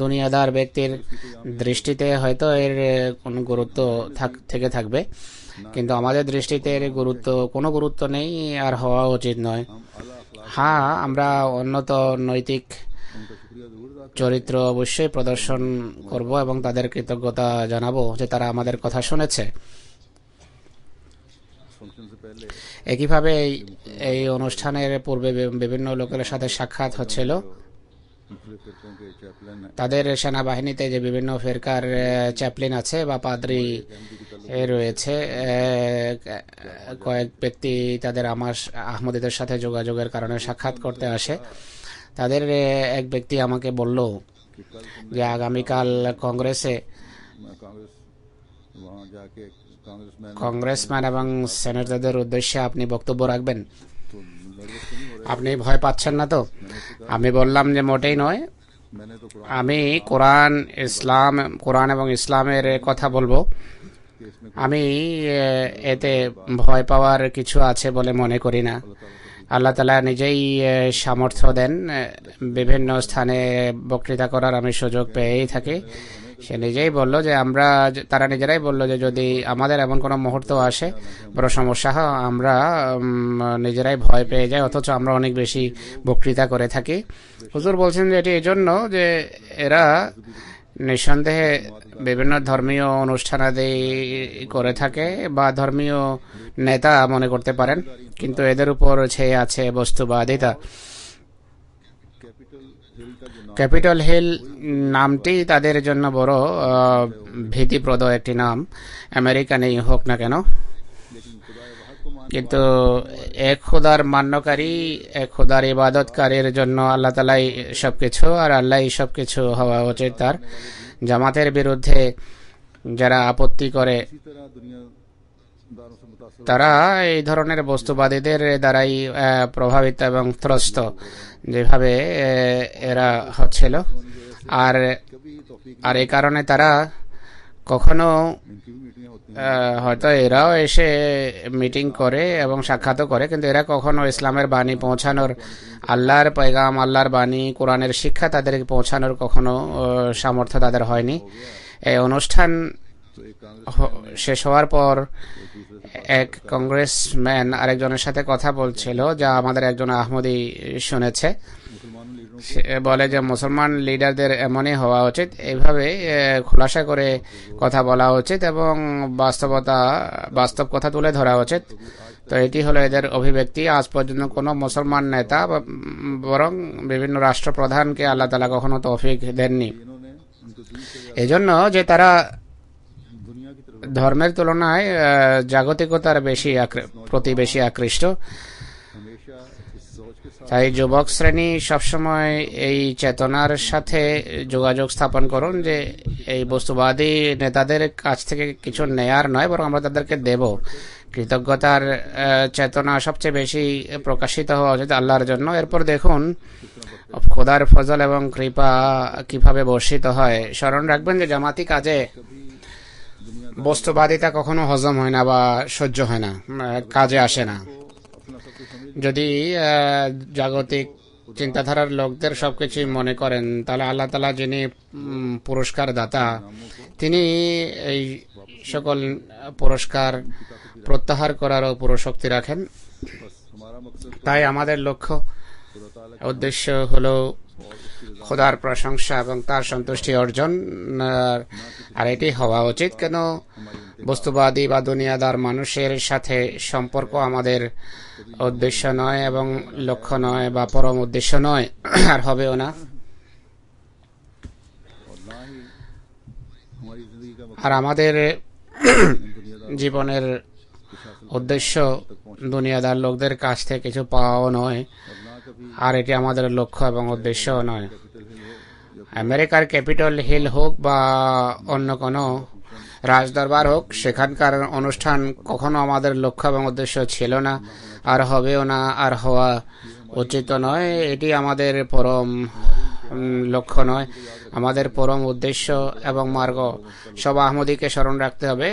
B: দুনিয়াদার ব্যক্তির দৃষ্টিতে হয়তো এর কোনো গুরুত্ব থেকে থাকবে। কিন্তু আমাদের দৃষ্টিতে এর গুরুত্ব, কোনো গুরুত্ব নেই আর হওয়া উচিত নয়। হ্যাঁ আমরা অন্যত নৈতিক চরিত্র অবশ্যই প্রদর্শন করব এবং তাদের কৃতজ্ঞতা জানাব যে তারা আমাদের কথা শুনেছে। একইভাবে এই অনুষ্ঠানের পূর্বে বিভিন্ন লোকের সাথে সাক্ষাৎ হচ্ছিল। তাদের সেনাবাহিনীতে যে বিভিন্ন ফেরকার চ্যাপলিন আছে বা পাদ্রি রয়েছে কয়েক ব্যক্তি তাদের আমার, আহমদীদের সাথে যোগাযোগের কারণে সাক্ষাৎ করতে আসে। তাদের এক ব্যক্তি আমাকে বলল যে আগামীকাল কংগ্রেসে কংগ্রেসম্যান এবং সেনেটরদের উদ্দেশ্যে আপনি বক্তব্য রাখবেন। আপনি ভয় পাচ্ছেন না তো? আমি বললাম যে মোটেই নয়। আমি কোরআন, ইসলাম, কোরআন এবং ইসলামের কথা বলব। আমি এতে ভয় পাওয়ার কিছু আছে বলে মনে করি না। আল্লাহ তালা নিজেই সামর্থ্য দেন বিভিন্ন স্থানে বক্তৃতা করার আমি সুযোগ পেয়েই থাকি। সে নিজেই বলল যে, আমরা তারা নিজেরাই বলল যে, যদি আমাদের এমন কোনো মুহূর্ত আসে, বড় সমস্যা হয়, আমরা নিজেরাই ভয় পেয়ে যাই, অথচ আমরা অনেক বেশি বক্তৃতা করে থাকি। হুজুর বলছেন যে, এটি এজন্য যে, এরা নিঃসন্দেহে বিভিন্ন ধর্মীয় অনুষ্ঠান আদি করে থাকে বা ধর্মীয় নেতা মনে করতে পারেন, কিন্তু এদের উপর ছেয়ে আছে বস্তুবাদিতা ক্যাপিটাল হিল নামটি তাদের জন্য বড় ভীতিপ্রদ একটি নাম। আমেরিকানেই হোক না কেন। কিন্তু এক খোদার মান্যকারী, এক খোদার ইবাদতকারীর জন্য আল্লাহ তালাই সব কিছু আর আল্লাহ সব কিছু হওয়া উচিত তার জামাতের বিরুদ্ধে যারা আপত্তি করে। তারা এই ধরনের বস্তুবাদীদের দ্বারাই প্রভাবিত এবং ত্রস্ত, যেভাবে এরা হচ্ছিল। আর আর এই কারণে তারা কখনো হয়তো এরাও এসে মিটিং করে এবং সাক্ষাৎও করে, কিন্তু এরা কখনো ইসলামের বাণী পৌঁছানোর, আল্লাহর পেগাম আল্লাহর বাণী, কোরআনের শিক্ষা তাদেরকে পৌঁছানোর কখনো সামর্থ্য তাদের হয়নি। এই অনুষ্ঠান শেষ হওয়ার পর এক কংগ্রেসম্যান আরেকজনের সাথে কথা বলছিল, যা আমাদের একজন আহমদি শুনেছে। বলে যে মুসলমান লিডারদের এমনই হওয়া উচিত। এইভাবে খোলাসা করে কথা বলা উচিত এবং বাস্তবতা, বাস্তব কথা তুলে ধরা উচিত। তো এটি হলো এদের অভিব্যক্তি। আজ পর্যন্ত কোনো মুসলমান নেতা বরং বিভিন্ন রাষ্ট্রপ্রধানকে আল্লাহ তালা কখনো তৌফিক দেননি। এজন্য যে তারা ধর্মের তুলনায় জাগতিকতার বেশি প্রতি বেশি আকৃষ্ট। তাই যুবক শ্রেণি সবসময় এই চেতনার সাথে যোগাযোগ স্থাপন করুন যে এই বস্তুবাদী নেতাদের কাছ থেকে কিছু নেয়ার নয়, বরং আমরা তাদেরকে দেব। কৃতজ্ঞতার চেতনা সবচেয়ে বেশি প্রকাশিত হওয়া উচিত আল্লাহর জন্য। এরপর দেখুন, খোদার ফজল এবং কৃপা কীভাবে বর্ষিত হয়। স্মরণ রাখবেন যে জামাতি কাজে বস্তুবাদিতা কখনো হজম হয় না বা সহ্য হয় না, কাজে আসে না। যদি জাগতিক চিন্তাধারার লোকদের সবকিছু মনে করেন, তাহলে আল্লাহ তালা যিনি পুরস্কার দাতা তিনি এই সকল পুরস্কার প্রত্যাহার করারও পুরো শক্তি রাখেন। তাই আমাদের লক্ষ্য, উদ্দেশ্য হলো খোদার প্রশংসা এবং তার সন্তুষ্টি অর্জন, আর এটি হওয়া উচিত কেন? বস্তুবাদী বা দুনিয়াদার মানুষের সাথে সম্পর্ক আমাদের উদ্দেশ্য নয় এবং লক্ষ্য নয় বা পরম উদ্দেশ্য নয়, আর হবেও না। আর আমাদের জীবনের উদ্দেশ্য দুনিয়াদার লোকদের কাছ থেকে কিছু পাওয়াও নয়। আর এটি আমাদের লক্ষ্য এবং উদ্দেশ্য নয়। আমেরিকার ক্যাপিটাল হিল হোক বা অন্য কোনো রাজদরবার হোক, সেখানকার অনুষ্ঠান কখনো আমাদের লক্ষ্য এবং উদ্দেশ্য ছিল না, আর হবেও না, আর হওয়া উচিত নয়। এটি আমাদের পরম লক্ষ্য নয়। আমাদের পরম উদ্দেশ্য এবং মার্গ। সব আহমদিকে স্মরণ রাখতে হবে।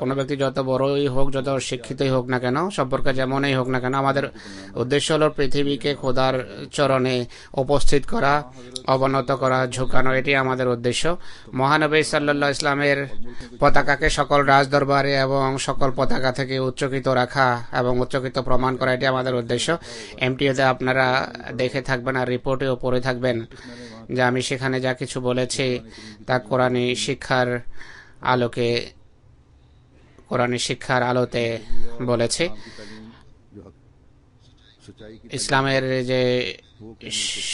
B: কোনো ব্যক্তি যত বড়ই হোক, যত শিক্ষিতই হোক না কেন, সম্পর্কে যেমনই হোক না কেন, আমাদের উদ্দেশ্য হলো পৃথিবীকে খোদার চরণে উপস্থিত করা, অবনত করা, ঝুঁকানো, এটি আমাদের উদ্দেশ্য। মহানবী সাল্লা ইসলামের পতাকাকে সকল রাজদরবারে এবং সকল পতাকা থেকে উচ্চকিত রাখা এবং উচ্চকিত প্রমাণ করা, এটি আমাদের উদ্দেশ্য। এমটিওতে আপনারা দেখে থাকবেন আর রিপোর্টেও পড়ে থাকবেন। যে আমি সেখানে যা কিছু বলেছি তা কোরআনী শিক্ষার আলোকে, কোরআনী শিক্ষার আলোতে বলেছি। ইসলামের যে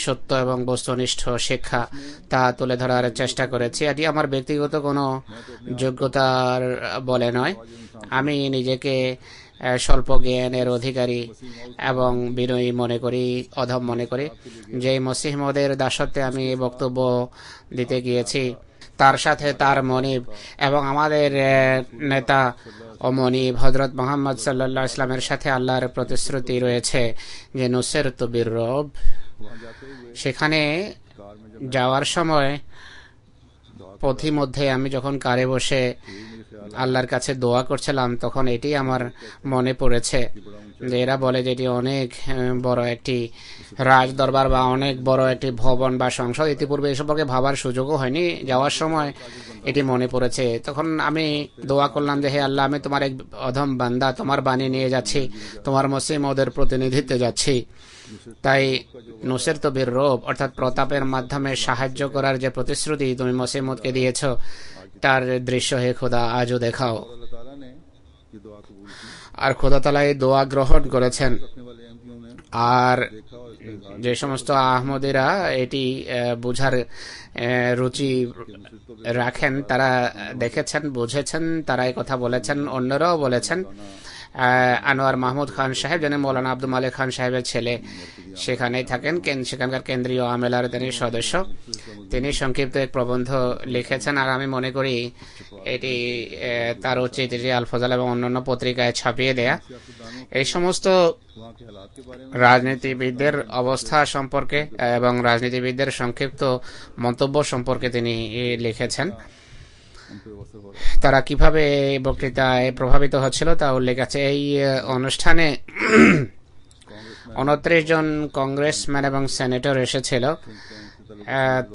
B: সত্য এবং বস্তুনিষ্ঠ শিক্ষা, তা তুলে ধরার চেষ্টা করেছি। এটি আমার ব্যক্তিগত কোনো যোগ্যতার বলে নয়। আমি নিজেকে স্বল্প জ্ঞানের অধিকারী এবং বিনয়ী মনে করি, অধম মনে করি। যে মসিহমদের দাসত্বে আমি বক্তব্য দিতে গিয়েছি, তার সাথে তার মনিব এবং আমাদের নেতা ও মনিব হজরত মোহাম্মদ সাল্লা ইসলামের সাথে আল্লাহর প্রতিশ্রুতি রয়েছে যে নুসের তবির রব। সেখানে যাওয়ার সময় পথিমধ্যে আমি যখন কারে বসে আল্লাহর কাছে দোয়া করছিলাম, তখন এটি আমার মনে পড়েছে যে এরা বলে যে এটি অনেক বড় একটি রাজ দরবার বা অনেক বড় একটি ভবন বা সংসদ। ইতিপূর্বে এ সম্পর্কে ভাবার সুযোগও হয়নি, যাওয়ার সময় এটি মনে পড়েছে। তখন আমি দোয়া করলাম যে, হে আল্লাহ, আমি তোমার এক অধম বান্দা, তোমার বাণী নিয়ে যাচ্ছি, তোমার মসিম ওদের প্রতিনিধিত্বে যাচ্ছি। তাই নুসের তবির রোব, অর্থাৎ প্রতাপের মাধ্যমে সাহায্য করার যে প্রতিশ্রুতি তুমি মসিমদকে দিয়েছ তার দৃশ্য হে খোদা আজও দেখাও। আর খোদা তালা এই দোয়া গ্রহণ করেছেন। আর যে সমস্ত আহমদেরা এটি বোঝার রুচি রাখেন তারা দেখেছেন বুঝেছেন তারা এই কথা বলেছেন অন্যরাও বলেছেন। আনোয়ার মাহমুদ খান সাহেব, যিনি মৌলানা আব্দুল মালিক খান সাহেবের ছেলে, সেখানেই থাকেন। সেখানকার কেন্দ্রীয় আমেলার তিনি সদস্য, তিনি সংক্ষিপ্ত এক প্রবন্ধ লিখেছেন। আর আমি মনে করি এটি তার উচিত এটি আলফজাল এবং অন্যান্য পত্রিকায় ছাপিয়ে দেয়া। এই সমস্ত রাজনীতিবিদদের অবস্থা সম্পর্কে এবং রাজনীতিবিদদের সংক্ষিপ্ত মন্তব্য সম্পর্কে তিনি লিখেছেন। তারা কীভাবে বক্তৃতায় প্রভাবিত হচ্ছিল তা উল্লেখ আছে। এই অনুষ্ঠানে উনত্রিশ জন কংগ্রেসম্যান এবং সেনেটর এসেছিল।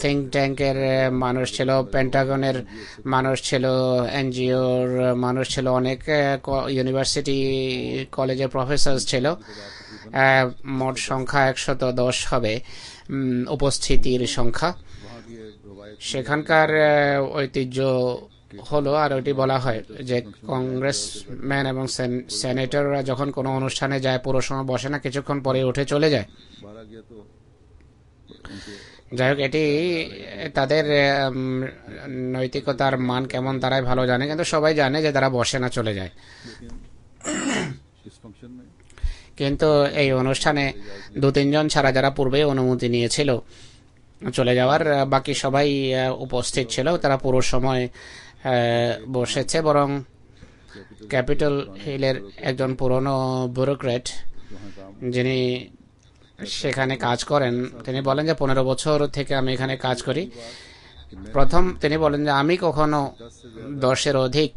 B: থিঙ্ক ট্যাঙ্কের মানুষ ছিল পেন্টাগনের মানুষ ছিল, এনজিওর মানুষ ছিল, অনেক ইউনিভার্সিটি কলেজের প্রফেসর ছিল। মোট সংখ্যা একশত দশ হবে উপস্থিতির সংখ্যা। সেখানকার ঐতিহ্য হলো আর ওইটি বলা হয় যে কংগ্রেসম্যান এবং সেনেটররা যখন কোনো অনুষ্ঠানে যায় পুরো সময় বসে না, কিছুক্ষণ পরে উঠে চলে যায়। যাই হোক, এটি তাদের নৈতিকতার মান কেমন তারাই ভালো জানে, কিন্তু সবাই জানে যে তারা বসে না, চলে যায়। কিন্তু এই অনুষ্ঠানে দু তিনজন ছাড়া যারা পূর্বে অনুমতি নিয়েছিল চলে যাওয়ার বাকি সবাই উপস্থিত ছিল। তারা পুরো সময় বসেছে, বরং ক্যাপিটাল হিলের একজন পুরনো ব্যুরোক্রেট যিনি সেখানে কাজ করেন, তিনি বলেন যে, পনেরো বছর থেকে আমি এখানে কাজ করি। প্রথম তিনি বলেন যে, আমি কখনো দশের অধিক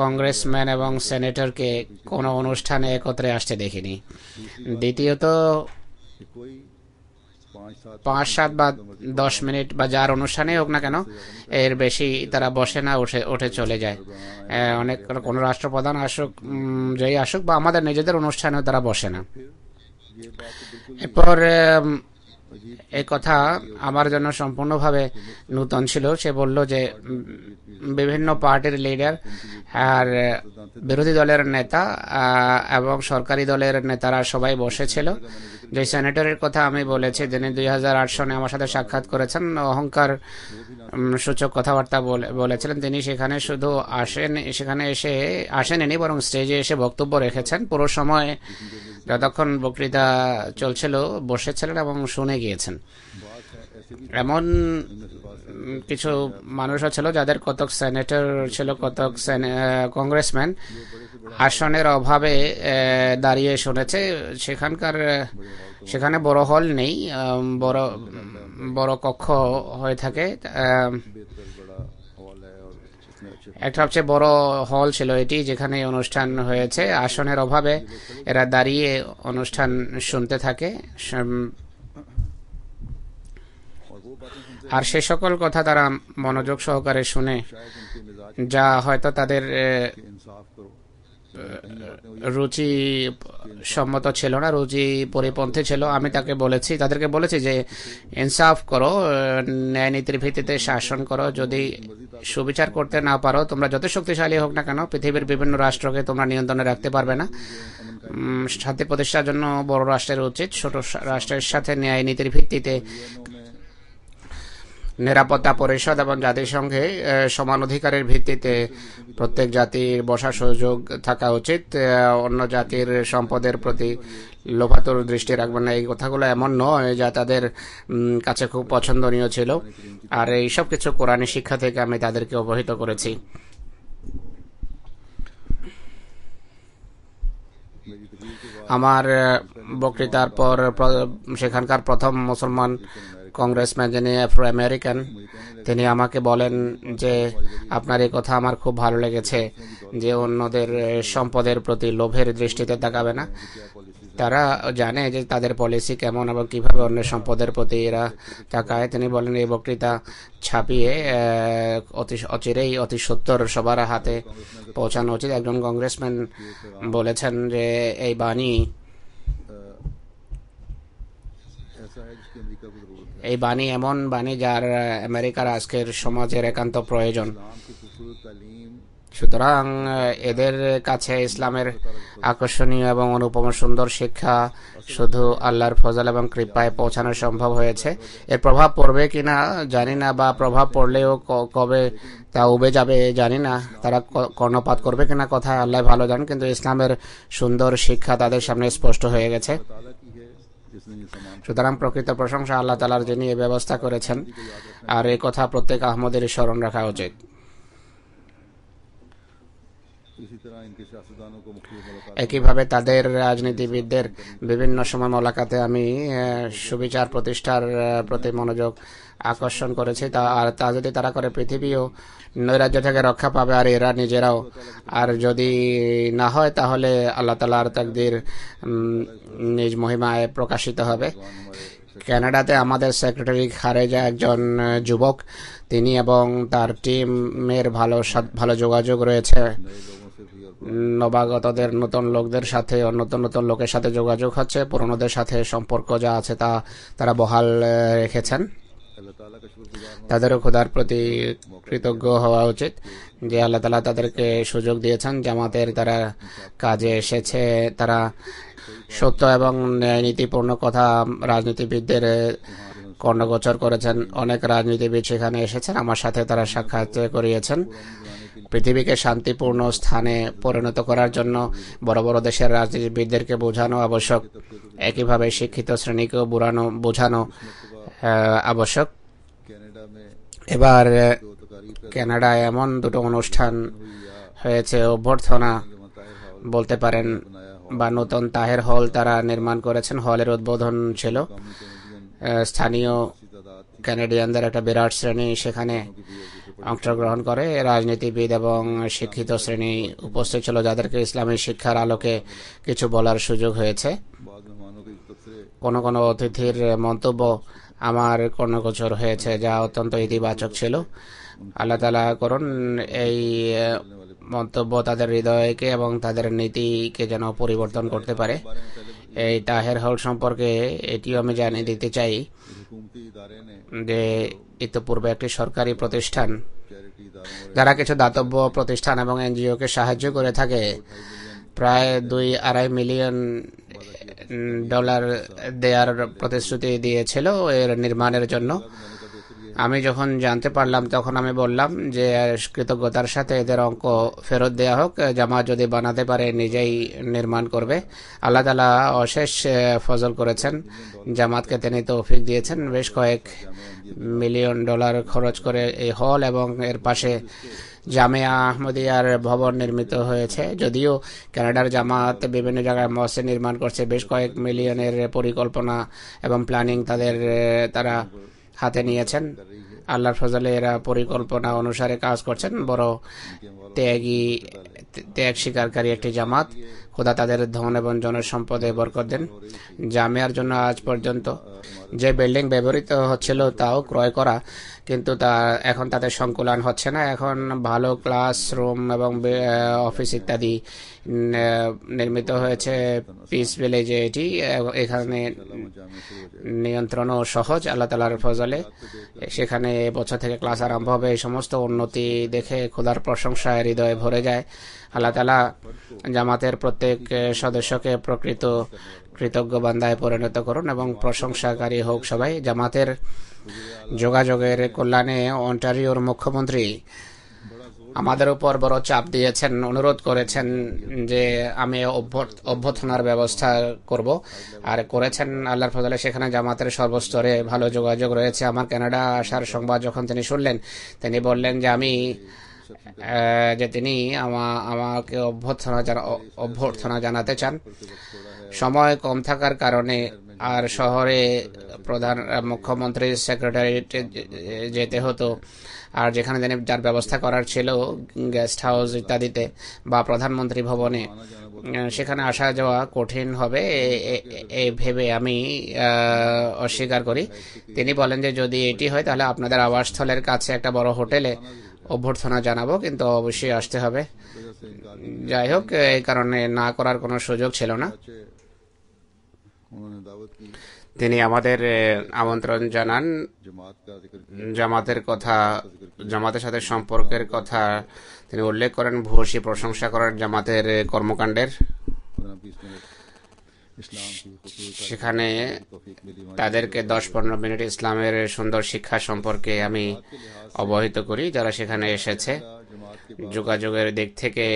B: কংগ্রেসম্যান এবং সেনেটরকে কোনো অনুষ্ঠানে একত্রে আসতে দেখিনি। দ্বিতীয়ত পাঁচ সাত বা দশ মিনিট বা যার অনুষ্ঠানে হোক না কেন এর বেশি তারা বসে না উঠে উঠে চলে যায়। অনেক কোনো রাষ্ট্রপ্রধান আসুক যেই আসুক বা আমাদের নিজেদের অনুষ্ঠানেও তারা বসে না। এরপর এই কথা আমার জন্য সম্পূর্ণভাবে নূতন ছিল। সে বলল যে বিভিন্ন পার্টির লিডার আর বিরোধী দলের নেতা এবং সরকারি দলের নেতারা সবাই বসেছিল। যে সেনেটরের কথা আমি বলেছি, যিনি দুই হাজার আট সনে আমার সাথে সাক্ষাৎ করেছেন, অহংকার সূচক কথাবার্তা বলেছিলেন। তিনি সেখানে শুধু আসেন, সেখানে এসে আসেননি, বরং স্টেজে এসে বক্তব্য রেখেছেন। পুরো সময় যতক্ষণ বক্তৃতা চলছিল, বসেছিলেন এবং শুনে গিয়েছেন। এমন কিছু মানুষও ছিল যাদের কতক সেনেটর ছিল, কতক কংগ্রেসম্যান আসনের অভাবে দাঁড়িয়ে শুনেছে। সেখানকার সেখানে বড় হল নেই বড় বড় কক্ষ হয়ে থাকে। একটা সবচেয়ে বড় হল ছিল এটি, যেখানে অনুষ্ঠান হয়েছে। আসনের অভাবে এরা দাঁড়িয়ে অনুষ্ঠান শুনতে থাকে। আর সে সকল কথা তারা মনোযোগ সহকারে শুনে, যা হয়তো তাদের রুচি সম্মত ছিল না, রুচি পরিপন্থী ছিল। আমি তাকে বলেছি, তাদেরকে বলেছি যে, ইনসাফ করো, ন্যায় নীতির ভিত্তিতে শাসন করো। যদি সুবিচার করতে না পারো, তোমরা যত শক্তিশালী হোক না কেন, পৃথিবীর বিভিন্ন রাষ্ট্রকে তোমরা নিয়ন্ত্রণে রাখতে পারবে না। শান্তি প্রতিষ্ঠার জন্য বড় রাষ্ট্রের উচিত, ছোট রাষ্ট্রের সাথে ন্যায় নীতির ভিত্তিতে নিরাপত্তা পরিষদ এবং জাতিসংঘে সমান অধিকারের ভিত্তিতে প্রত্যেক জাতির বসার সুযোগ থাকা উচিত। অন্য জাতির সম্পদের প্রতি লোভাতর দৃষ্টি রাখবেন না। এই কথাগুলো এমন নয় যা তাদের কাছে খুব পছন্দনীয় ছিল। আর এই সব কিছু কোরআনী শিক্ষা থেকে আমি তাদেরকে অবহিত করেছি। আমার বক্তৃতার পর, সেখানকার প্রথম মুসলমান কংগ্রেসম্যান যিনি আফ্রো আমেরিকান তিনি আমাকে বলেন যে আপনার এই কথা আমার খুব ভালো লেগেছে, যে অন্যদের সম্পদের প্রতি লোভের দৃষ্টিতে তাকাবে না। তারা জানে যে তাদের পলিসি কেমন এবং কীভাবে অন্য সম্পদের প্রতি এরা তাকায়। তিনি বলেন, এই বক্তৃতা ছাপিয়ে অতি, অচিরেই অতি সত্তর সবার হাতে পৌঁছানো উচিত। একজন কংগ্রেসম্যান বলেছেন যে, এই বাণী এই বাণী এমন বাণী যার আমেরিকার আজকের সমাজের একান্ত প্রয়োজন। সুতরাং এদের কাছে ইসলামের আকর্ষণীয় এবং অনুপম সুন্দর শিক্ষা শুধু আল্লাহর ফজল এবং কৃপায় পৌঁছানো সম্ভব হয়েছে। এর প্রভাব পড়বে কিনা জানি না বা প্রভাব পড়লেও কবে তা উবে যাবে জানি না। তারা কর্ণপাত করবে কিনা কথা আল্লাহ ভালো জান কিন্তু ইসলামের সুন্দর শিক্ষা তাদের সামনে স্পষ্ট হয়ে গেছে। সুতরাং প্রকৃত প্রশংসা আল্লাহ তালার যিনি এ ব্যবস্থা করেছেন, আর এই কথা প্রত্যেক আহমদের স্মরণ রাখা উচিত। একইভাবে তাদের রাজনীতিবিদদের বিভিন্ন সময় মোলাকাতে আমি সুবিচার প্রতিষ্ঠার প্রতি মনোযোগ আকর্ষণ করেছি। তা, আর তা যদি তারা করে পৃথিবীও নৈরাজ্য থেকে রক্ষা পাবে আর এরা নিজেরাও। আর যদি না হয়, তাহলে আল্লাহ তালার তাকদির নিজ মহিমায় প্রকাশিত হবে। ক্যানাডাতে আমাদের সেক্রেটারি খারেজা একজন যুবক। তিনি এবং তার টিমের ভালো ভালো যোগাযোগ রয়েছে। নবাগতদের নতুন লোকদের সাথে, নতুন নতুন লোকের সাথে যোগাযোগ হচ্ছে। পুরনোদের সাথে সম্পর্ক যা আছে তা তারা বহাল রেখেছেন। তাদেরও খোদার প্রতি কৃতজ্ঞ হওয়া উচিত যে আল্লাহ তালা তাদেরকে সুযোগ দিয়েছেন, জামাতের তারা কাজে এসেছে, তারা সত্য এবং ন্যায়নীতিপূর্ণ কথা রাজনীতিবিদদের কর্ণগোচর করেছেন। অনেক রাজনীতিবিদ সেখানে এসেছেন, আমার সাথে তারা সাক্ষাৎ করিয়েছেন। পৃথিবীকে শান্তিপূর্ণ স্থানে পরিণত করার জন্য বড় বড় দেশের রাজনীতিবিদদেরকে বোঝানো আবশ্যক। একইভাবে শিক্ষিত শ্রেণীকেও বুড়ানো বোঝানো আবশ্যক। এবার কানাডায় এমন দুটো অনুষ্ঠান হয়েছে, অভ্যর্থনা বলতে পারেন, বা নতুন তাহের হল তারা নির্মাণ করেছেন, হলের উদ্বোধন ছিল। স্থানীয় কানাডিয়ানদের একটা বিরাট শ্রেণি সেখানে অংশগ্রহণ করে। রাজনীতিবিদ এবং শিক্ষিত শ্রেণি উপস্থিত ছিল, যাদেরকে ইসলামী শিক্ষার আলোকে কিছু বলার সুযোগ হয়েছে। কোনো কোনো অতিথির মন্তব্য আমার কর্ণগোচর হয়েছে, যা অত্যন্ত ইতিবাচক ছিল। আল্লাহ তালা করুন, এই মন্তব্য তাদের হৃদয়কে এবং তাদের নীতিকে যেন পরিবর্তন করতে পারে। এই তাহের হল সম্পর্কে এটিও আমি জানিয়ে দিতে চাই যে, ইতিপূর্বে একটি সরকারি প্রতিষ্ঠান যারা কিছু দাতব্য প্রতিষ্ঠান এবং এনজিওকে সাহায্য করে থাকে। প্রায় দুই আড়াই মিলিয়ন ডলার দেওয়ার প্রতিশ্রুতি দিয়েছিল এর নির্মাণের জন্য। আমি যখন জানতে পারলাম, তখন আমি বললাম যে কৃতজ্ঞতার সাথে এদের অঙ্ক ফেরত দেওয়া হোক। জামা যদি বানাতে পারে, নিজেই নির্মাণ করবে। আল্লাহ তালা অশেষ ফজল করেছেন। জামাতকে তিনি তৌফিক দিয়েছেন। বেশ কয়েক মিলিয়ন ডলার খরচ করে এই হল এবং এর পাশে জামিয়া আহমদিয়ার ভবন নির্মিত হয়েছে। যদিও কানাডার জামাত বিভিন্ন জায়গায় মসজিদ নির্মাণ করছে, বেশ কয়েক মিলিয়নের পরিকল্পনা এবং প্ল্যানিং তাদের তারা হাতে নিয়েছেন। আল্লাহর ফজলে এরা পরিকল্পনা অনুসারে কাজ করছেন। বড় ত্যাগী, ত্যাগ স্বীকারকারী একটি জামাত। খোদা তাদের ধন এবং জনসম্পদে সম্পদে বরকত দেন। জামিয়ার জন্য আজ পর্যন্ত যে বিল্ডিং ব্যবহৃত হচ্ছিল তাও ক্রয় করা কিন্তু তা, এখন তাদের সংকুলন হচ্ছে না। এখন ভালো ক্লাসরুম এবং অফিস ইত্যাদি নির্মিত হয়েছে পিস ভিলেজে এটি। এখানে নিয়ন্ত্রণও সহজ আল্লাহ তালার ফজলে। সেখানে বছর থেকে ক্লাস আরম্ভ হবে। এই সমস্ত উন্নতি দেখে খোদার প্রশংসা হৃদয়ে ভরে যায় আল্লাহ তালা জামাতের প্রত্যেক সদস্যকে প্রকৃত কৃতজ্ঞ বান্দায় পরিণত করুন এবং প্রশংসাকারী হোক সবাই। জামাতের যোগাযোগের কল্যাণে অন্টারিওর মুখ্যমন্ত্রী আমাদের উপর বড় চাপ দিয়েছেন, অনুরোধ করেছেন যে আমি অভ্যর্থ- অভ্যর্থনার ব্যবস্থা করব। আর করেছেন আল্লাহর ফজলে সেখানে জামাতের সর্বস্তরে ভালো যোগাযোগ রয়েছে। আমার কানাডা আসার সংবাদ যখন তিনি শুনলেন, তিনি বললেন যে আমি যে তিনি আমা- আমাকে অভ্যর্থনা জানা- অভ্যর্থনা জানাতে চান। সময় কম থাকার কারণে আর শহরে প্রধান মুখ্যমন্ত্রীর সেক্রেটারিয়েটে যেতে হতো। আর যেখানে তিনি যার ব্যবস্থা করার ছিল গেস্ট হাউস ইত্যাদিতে বা প্রধানমন্ত্রী ভবনে সেখানে আসা যাওয়া কঠিন হবে। এই ভেবে আমি অস্বীকার করি। তিনি বলেন যে, যদি এটি হয়, তাহলে আপনাদের আবাসস্থলের কাছে একটা বড় হোটেলে অভ্যর্থনা জানাব, কিন্তু অবশ্যই আসতে হবে। যাই হোক, এই কারণে না করার কোনো সুযোগ ছিল না। তিনি আমাদের আমন্ত্রণ জানান। জামাতের কথা, জামাতের সাথে সম্পর্কের কথা তিনি উল্লেখ করেন। ভূয়সী প্রশংসা করেন জামাতের কর্মকাণ্ডের। সেখানে তাদেরকে দশ পনেরো মিনিট ইসলামের সুন্দর শিক্ষা সম্পর্কে আমি অবহিত করি, যারা সেখানে এসেছে। যোগাযোগের দিক থেকে,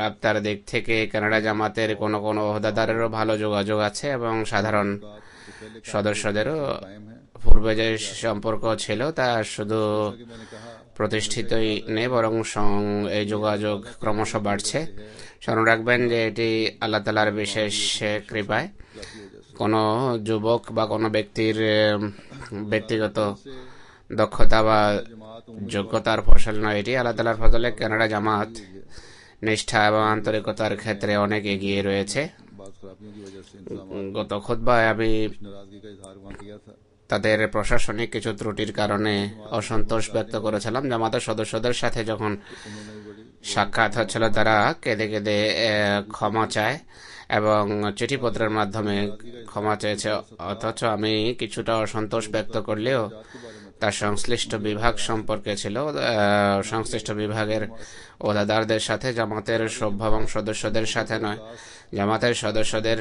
B: রাপ্তার দিক থেকে কানাডা জামাতের কোনো কোনো অহদাদারেরও ভালো যোগাযোগ আছে এবং সাধারণ সদস্যদেরও পূর্বে যে সম্পর্ক ছিল তা শুধু প্রতিষ্ঠিতই নেই, বরং এই যোগাযোগ ক্রমশ বাড়ছে। স্মরণ রাখবেন যে এটি আল্লাহ তালার বিশেষ কৃপায়। কোনো যুবক বা কোনো ব্যক্তির ব্যক্তিগত দক্ষতা বা যোগ্যতার ফসল নয় এটি। আল্লাহ তালার ফসলে কেনাডা জামাত, নিষ্ঠা এবং আন্তরিকতার ক্ষেত্রে অনেক এগিয়ে রয়েছে। গত খুদ্ায় আমি তাদের প্রশাসনিক কিছু ত্রুটির কারণে অসন্তোষ ব্যক্ত করেছিলাম। জামাতের সদস্যদের সাথে যখন সাক্ষাৎ হচ্ছিল তারা কেঁদে কেঁদে ক্ষমা চায় এবং চিঠিপত্রের মাধ্যমে ক্ষমা চেয়েছে। অথচ আমি কিছুটা অসন্তোষ ব্যক্ত করলেও তার সংশ্লিষ্ট বিভাগ সম্পর্কে ছিল সংশ্লিষ্ট বিভাগের ওদাদারদের সাথে, জামাতের সভ্য এবং সদস্যদের সাথে নয়, জামাতের সদস্যদের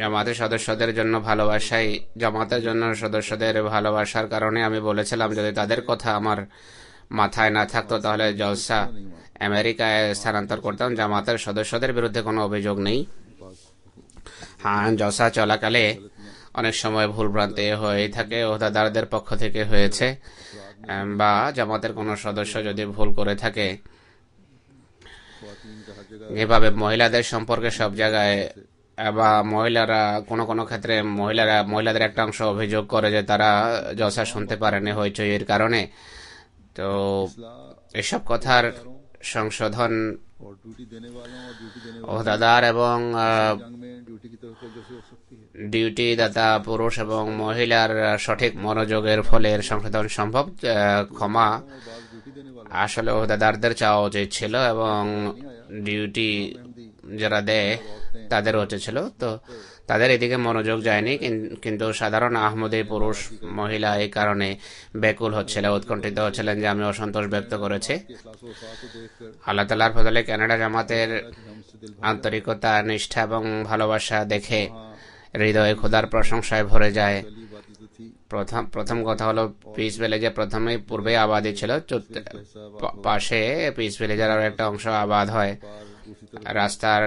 B: জামাতের সদস্যদের জন্য ভালোবাসাই, জামাতের জন্য সদস্যদের ভালোবাসার কারণে আমি বলেছিলাম, যদি তাদের কথা আমার মাথায় না থাকতো তাহলে জলসা আমেরিকায় স্থানান্তর করতাম। জামাতের সদস্যদের বিরুদ্ধে কোনো অভিযোগ নেই। হ্যাঁ জলসা চলাকালে অনেক সময় ভুলভ্রান্তি হয়ে থাকে ওহদাদারদের পক্ষ থেকে হয়েছে। বা জামাতের কোনো সদস্য যদি ভুল করে থাকে, এভাবে মহিলাদের সম্পর্কে সব জায়গায়, বা মহিলারা কোনো কোনো ক্ষেত্রে মহিলারা, মহিলাদের একটা অংশ অভিযোগ করে যে তারা জলসা শুনতে পারেনি হইচইয়ের কারণে। তো এসব কথার সংশোধন ওহদাদার এবং ডিউটি দাতা পুরুষ এবং মহিলার সঠিক মনোযোগের ফলে সংশোধন সম্ভব ক্ষমা আসলে ওহদাদারদের চাওয়া উচিত ছিল এবং ডিউটি যারা দেয় তাদের উচিত ছিল। তো তাদের এদিকে মনোযোগ যায়নি কিন্তু সাধারণ আহমদী পুরুষ মহিলা এই কারণে ব্যাকুল হচ্ছিল উৎকণ্ঠিত হচ্ছিলেন যে আমি অসন্তোষ ব্যক্ত করেছি। আল্লাহ তালার ফজলে কানাডা জামাতের আন্তরিকতা, নিষ্ঠা এবং ভালোবাসা দেখে হৃদয়ে খোদার প্রশংসায় ভরে যায়। প্রথম প্রথম কথা হলো পিস ভিলেজে প্রথমে পূর্বে আবাদি ছিল পাশে পিস ভিলেজের আরও একটা অংশ আবাদ হয়। রাস্তার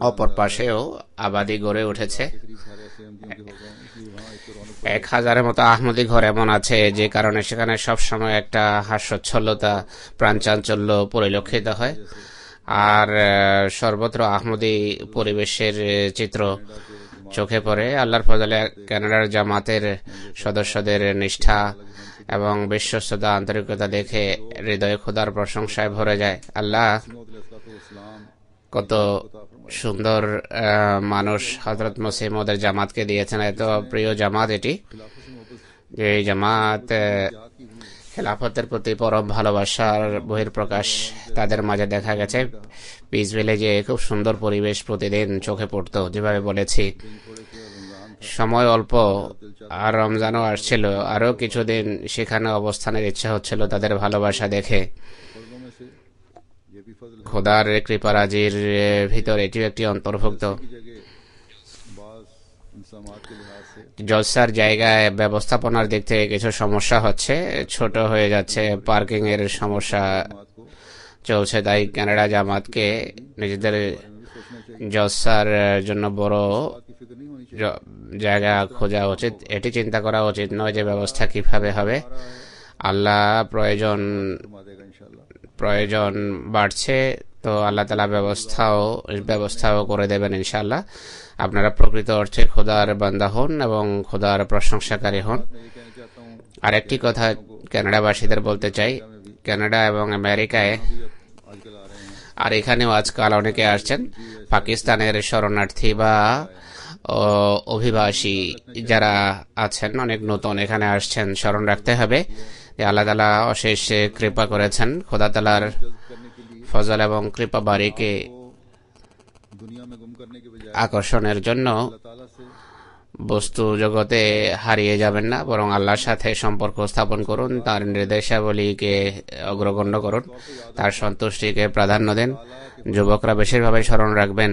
B: অপর পাশেও আবাদি গড়ে উঠেছে। এক হাজারের মতো আহমদি ঘর এমন আছে যে কারণে সেখানে সবসময় একটা হাস্যচ্ছলতা প্রাণচাঞ্চল্য পরিলক্ষিত হয়। আর সর্বত্র আহমদি পরিবেশের চিত্র চোখে পড়ে। আল্লাহর ফজলে কানাডার জামাতের সদস্যদের নিষ্ঠা এবং বিশ্বস্ততা, আন্তরিকতা দেখে হৃদয়ে খোদার প্রশংসায় ভরে যায়। আল্লাহ কত সুন্দর মানুষ হজরত মসিমদের জামাতকে দিয়েছেন। এত প্রিয় জামাত এটি, যে জামাত খেলাফতের প্রতি পরম ভালোবাসার বহির্প্রকাশ তাদের মাঝে দেখা গেছে। পিস ভিলেজে খুব সুন্দর পরিবেশ প্রতিদিন চোখে পড়তো, যেভাবে বলেছি। সময় অল্প, আর রমজানও আসছিল। আরও কিছুদিন সেখানে অবস্থানের ইচ্ছা হচ্ছিল তাদের ভালোবাসা দেখে। খোদার কৃপারাজির ভিতর এটিও একটি অন্তর্ভুক্ত। জলসার জায়গায় ব্যবস্থাপনার দিক থেকে কিছু সমস্যা হচ্ছে, ছোট হয়ে যাচ্ছে পার্কিং এর সমস্যা চলছে, তাই কানাডা জামাতকে নিজেদের জলসার জন্য বড় জায়গা খোঁজা উচিত। এটি চিন্তা করা উচিত নয় যে ব্যবস্থা কীভাবে হবে। আল্লাহ প্রয়োজন প্রয়োজন বাড়ছে, তো আল্লাহ তালা ব্যবস্থাও ব্যবস্থাও করে দেবেন ইনশাল্লাহ আপনারা প্রকৃত অর্থে খোদার বান্দা হন এবং খোদার প্রশংসাকারী হন। আরেকটি কথা কানাডাবাসীদের বলতে চাই। কানাডা এবং আমেরিকায় আর এখানেও আজকাল অনেকে আসছেন পাকিস্তানের শরণার্থী বা অভিবাসী যারা আছেন অনেক নতুন এখানে আসছেন স্মরণ রাখতে হবে যে আল্লাহ তালা অশেষ কৃপা করেছেন। খোদা তালার ফজল এবং কৃপা বাড়িকে আকর্ষণের জন্য বস্তু জগতে হারিয়ে যাবেন না, বরং আল্লাহর সাথে সম্পর্ক স্থাপন করুন, তার নির্দেশাবলীকে অগ্রগণ্য করুন, তার সন্তুষ্টিকে প্রাধান্য দেন। যুবকরা বেশিরভাবে স্মরণ রাখবেন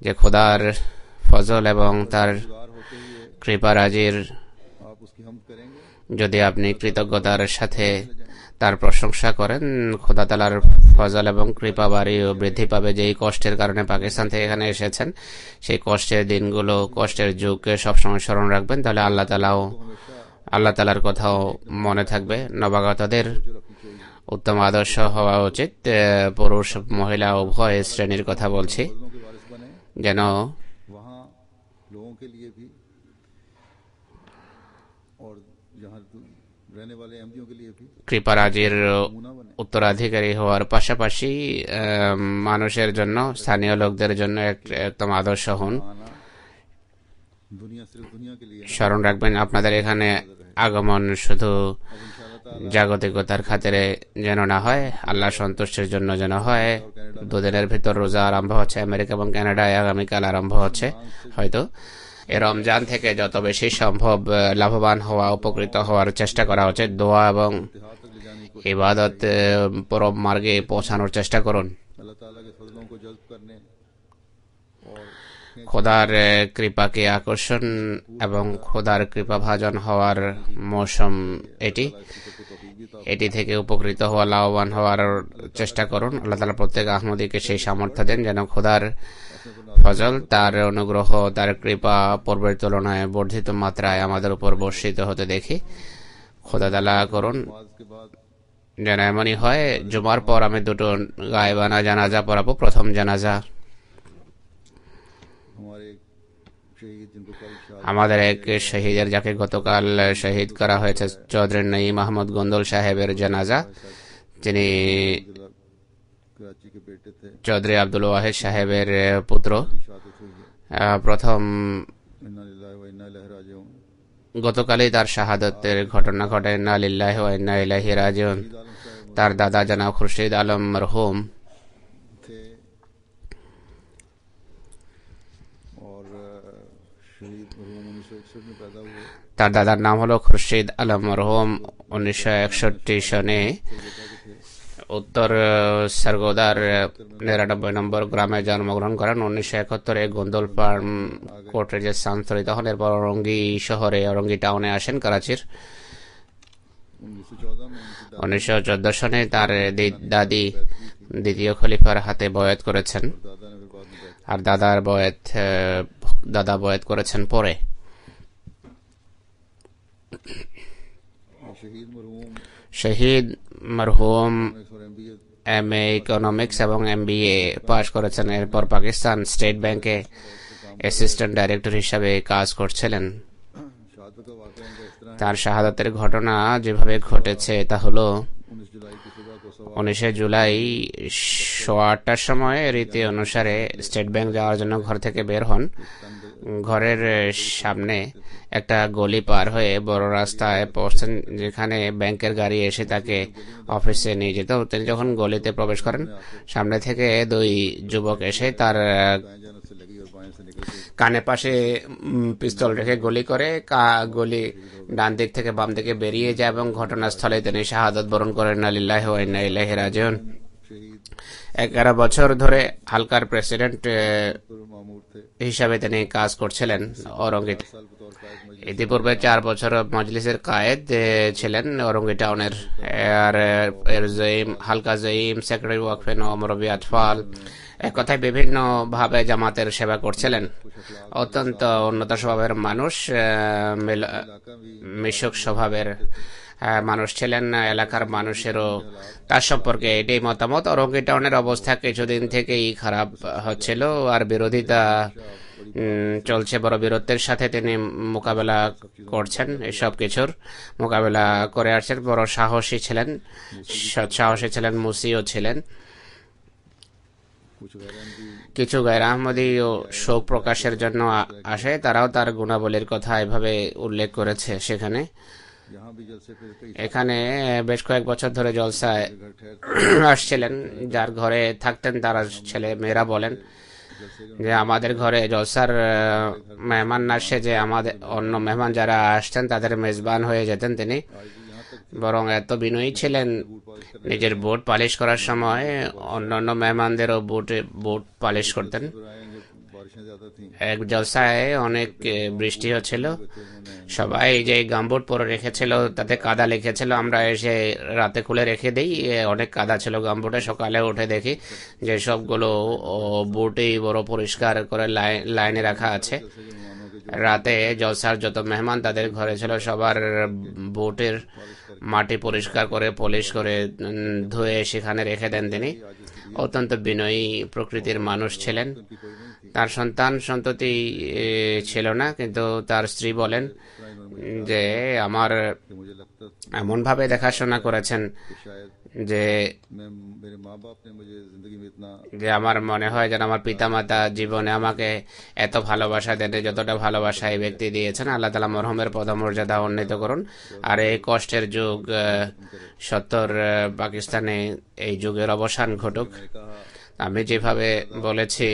B: যে খোদার ফজল এবং তার কৃপারাজির যদি আপনি কৃতজ্ঞতার সাথে তার প্রশংসা করেন। খোদা তালার ফজল এবং কৃপা বাড়ি ও বৃদ্ধি পাবে যেই কষ্টের কারণে পাকিস্তান থেকে এখানে এসেছেন। সেই কষ্টের দিনগুলো, কষ্টের যুগকে সবসময় স্মরণ রাখবেন। তাহলে আল্লাহ তালাও, আল্লাহ তালার কথাও মনে থাকবে। নবাগতদের উত্তম আদর্শ হওয়া উচিত। পুরুষ, মহিলা, উভয় শ্রেণির কথা বলছি। যেন কৃপারাজের উত্তরাধিকারী হওয়ার পাশাপাশি মানুষের জন্য, স্থানীয় লোকদের জন্য একদম আদর্শ হন। স্মরণ রাখবেন, আপনাদের এখানে আগমন শুধু জাগতিকতার খাতিরে যেন না হয় আল্লাহ সন্তুষ্টির জন্য যেন হয়। দুদিনের ভিতর রোজা আরম্ভ হচ্ছে, আমেরিকা এবং কানাডায় আগামীকাল আরম্ভ হচ্ছে। হয়তো এ রমজান থেকে যত বেশি সম্ভব লাভবান হওয়া, উপকৃত হওয়ার চেষ্টা করা উচিত। দোয়া এবং ইবাদত পরব মার্গে পৌঁছানোর চেষ্টা করুন। খোদার কৃপাকে আকর্ষণ এবং খোদার কৃপা ভাজন হওয়ার মৌসুম এটি। এটি থেকে উপকৃত হওয়া লাভবান হওয়ার চেষ্টা করুন। আল্লাহ তালা প্রত্যেক আহমদীকে সেই সামর্থ্য দেন যেন খোদার ফজল তার অনুগ্রহ তার কৃপা পূর্বের তুলনায় বর্ধিত মাত্রায় আমাদের উপর বর্ষিত হতে দেখি। খোদা তালা করুন। যেন এমনই হয়, জুমার পর আমি দুটো গায়েবানা জানাজা পড়াবো, প্রথম জানাজা। আমাদের এক শহীদের, যাকে গতকাল শহীদ করা হয়েছে, চৌধুরী নঈম মাহমুদ গন্দল সাহেবের জানাজা।
A: যিনি
B: চৌধুরী আব্দুল ওয়াহেদ সাহেবের পুত্র। প্রথম গতকালই তার শাহাদতের ঘটনা ঘটে। না লিল্লাহ
A: ইলাহি রাজন
B: তার দাদা জানা খুরশেদ আলম মরহুম। তার দাদার নাম হলো খুরশিদ আলম মরহুম উনিশশো একষট্টি সনে। উত্তর সরগোদার নিরানব্বই নম্বর গ্রামে জন্মগ্রহণ করেন। উনিশশো একাত্তরে গোন্দল কোর্টে কোর্টেজে স্থানান্তরিত হন, এরপর অরঙ্গি শহরে, অরঙ্গি টাউনে আসেন করাচির। উনিশশো সনে তার দাদি দ্বিতীয় খলিফার হাতে বয়াত করেছেন। আর দাদার বয়াত দাদা বয়াত করেছেন পরে। শহীদ মরহুম এম এ ইকোনমিক্স এবং এম বি এ পাশ করেছেন। এরপর পাকিস্তান স্টেট ব্যাংকে অ্যাসিস্ট্যান্ট ডাইরেক্টর হিসাবে কাজ করছিলেন। তার শাহাদাতের ঘটনা যেভাবে ঘটেছে, তা হলো উনিশে জুলাই সোয়াটার আটটার সময় রীতি অনুসারে স্টেট ব্যাংক যাওয়ার জন্য ঘর থেকে বের হন। ঘরের সামনে একটা গলি পার হয়ে বড় রাস্তায় পৌঁছেন যেখানে ব্যাংকের গাড়ি এসে তাকে অফিসে নিয়ে যেত। তিনি যখন গলিতে প্রবেশ করেন, সামনে থেকে দুই যুবক এসে তার কানে পাশে পিস্তল রেখে গুলি করে গুলি ডান দিক থেকে বাম দিকে বেরিয়ে যায় এবং ঘটনাস্থলে তিনি শাহাদত বরণ করেন। আলিল্লাহ ইলাহি এগারো বছর ধরে হালকার প্রেসিডেন্ট হিসাবে তিনি কাজ করছিলেন
A: অরঙ্গিত
B: ইতিপূর্বে চার বছর মজলিসের কায়েদ ছিলেন অরঙ্গি টাউনের আর হালকা জয়ীম, সেক্রেটারি ওয়াকফেন অমরবি আতফাল এক কথায় বিভিন্নভাবে জামাতের সেবা করছিলেন। অত্যন্ত উন্নত স্বভাবের মানুষ মিশক স্বভাবের মানুষ ছিলেন। এলাকার মানুষেরও তার সম্পর্কে এটাই মতামত। অরঙ্গি টাউনের অবস্থা কিছুদিন থেকেই খারাপ হচ্ছিল আর বিরোধিতা চলছে বড় বীরত্বের সাথে তিনি মোকাবেলা করছেন এসব কিছুর। মোকাবেলা করে আসছেন। বড় সাহসী ছিলেন সাহসী ছিলেন, মুসিও ছিলেন। কিছু গায়রাহমদীও শোক প্রকাশের জন্য আসে। তারাও তার গুণাবলীর কথা এভাবে উল্লেখ করেছে সেখানে। এখানে বেশ কয়েক বছর ধরে জলসায় আসছিলেন, যার ঘরে থাকতেন তার ছেলে মেয়েরা বলেন যে, আমাদের ঘরে জলসার মেহমান না যে আমাদের, অন্য মেহমান যারা আসতেন তাদের মেজবান হয়ে যেতেন তিনি। বরং এত বিনয়ী ছিলেন নিজের বোট পালিশ করার সময় অন্যান্য মেহমানদেরও বোটে, বোট পালিশ করতেন। এক জলসায় অনেক বৃষ্টি হচ্ছিল। সবাই যে গামবোট পরে রেখেছিল, তাতে কাদা লিখেছিল আমরা এসে রাতে খুলে রেখে দিই। অনেক কাদা ছিল গামবোটে সকালে উঠে দেখি যে সবগুলো বোটেই বড় পরিষ্কার করে লাইনে রাখা আছে। রাতে জলসার যত মেহমান তাদের ঘরে ছিল সবার বোটের মাটি পরিষ্কার করে, পলিশ করে ধুয়ে সেখানে রেখে দেন তিনি। অত্যন্ত বিনয়ী প্রকৃতির মানুষ ছিলেন। তার সন্তান সন্ততি ছিল না, কিন্তু তার স্ত্রী বলেন যে, আমার এমনভাবে দেখাশোনা করেছেন যে যে আমার মনে হয় যেন আমার পিতামাতা জীবনে আমাকে এত ভালোবাসা দেন যতটা ভালোবাসা এই ব্যক্তি দিয়েছেন আল্লাহ তালা মরহমের পদমর্যাদা উন্নীত করুন। আর এই কষ্টের যুগ সত্তর পাকিস্তানে এই যুগের অবসান ঘটুক। আমি যেভাবে বলেছি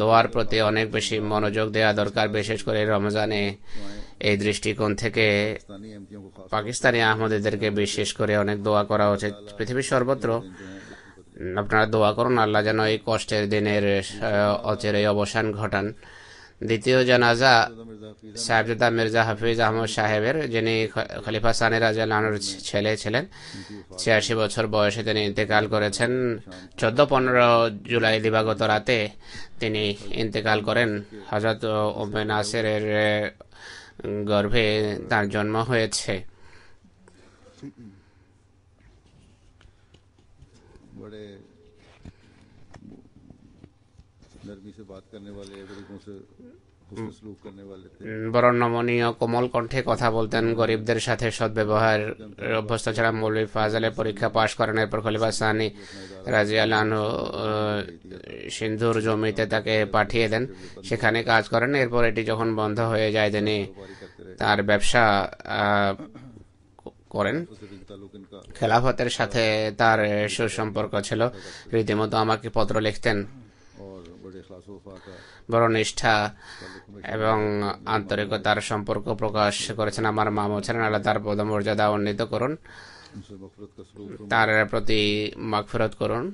B: দোয়ার প্রতি অনেক বেশি মনোযোগ দেওয়া দরকার বিশেষ করে রমজানে। এই দৃষ্টিকোণ থেকে পাকিস্তানি আহমদীদেরকে বিশেষ করে অনেক দোয়া করা উচিত। পৃথিবীর সর্বত্র আপনারা দোয়া করুন, আল্লাহ যেন এই কষ্টের দিনের অচের এই অবসান ঘটান। দ্বিতীয় জানাজা সাহেবজাদা মির্জা হাফিজ আহমদ সাহেবের, যিনি খলিফা সানি রাজানোর ছেলে ছিলেন। ছিয়াশি বছর বয়সে তিনি ইন্তেকাল করেছেন। চোদ্দ পনেরো জুলাই দিবাগত রাতে তিনি ইন্তেকাল করেন। হজরত ওমেন আসের গর্ভে তার জন্ম হয়েছে। বরণ নমনীয় কোমল কণ্ঠে কথা বলতেন গরিবদের সাথে সদ্ব্যবহার। অভ্যস্ত ছাড়া মৌলী ফাজালে পরীক্ষা পাশ করেন এরপর খলিফা সানি রাজি আল্লাহনু সিন্ধুর জমিতে তাকে পাঠিয়ে দেন। সেখানে কাজ করেন। এরপর এটি যখন বন্ধ হয়ে যায় তিনি তার ব্যবসা করেন। খেলাফতের সাথে তার সুসম্পর্ক ছিল। রীতিমতো আমাকে পত্র লিখতেন। বড় নিষ্ঠা। এবং আন্তরিকতার সম্পর্ক প্রকাশ করেছেন আমার মা ছিলেন, আল্লাহ তার পদমর্যাদা উন্নীত করুন। তার প্রতি মাগফিরত করুন।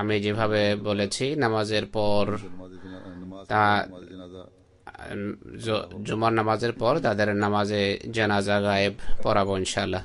B: আমি যেভাবে বলেছি, নামাজের পর তা জুমার নামাজের পর তাদের নামাজে জানাজা গায়েব পড়াবো ইনশাল্লাহ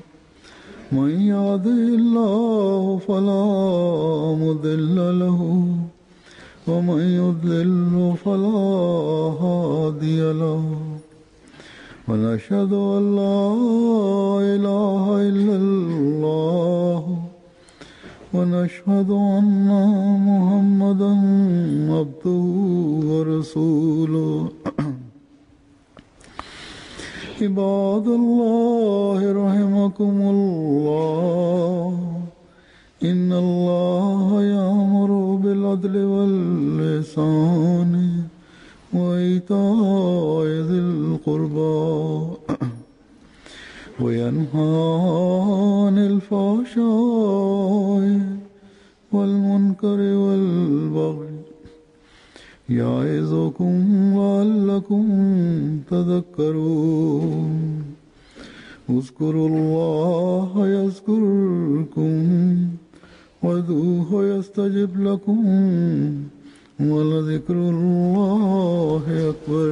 A: من يهده الله فلا مضل له ومن يضلل فلا هادي له. ونشهد أن لا إله إلا الله ونشهد أن محمدا عبده ورسوله. عباد الله رحمكم الله. إن الله يأمر بالعدل واللسان وإيتاء ذي القربى وينهى عن الفحشاء والمنكر والبغي يعظكم لعلكم تذكرون. اذكروا الله يذكركم وذوه يستجب لكم ولذكر الله أكبر.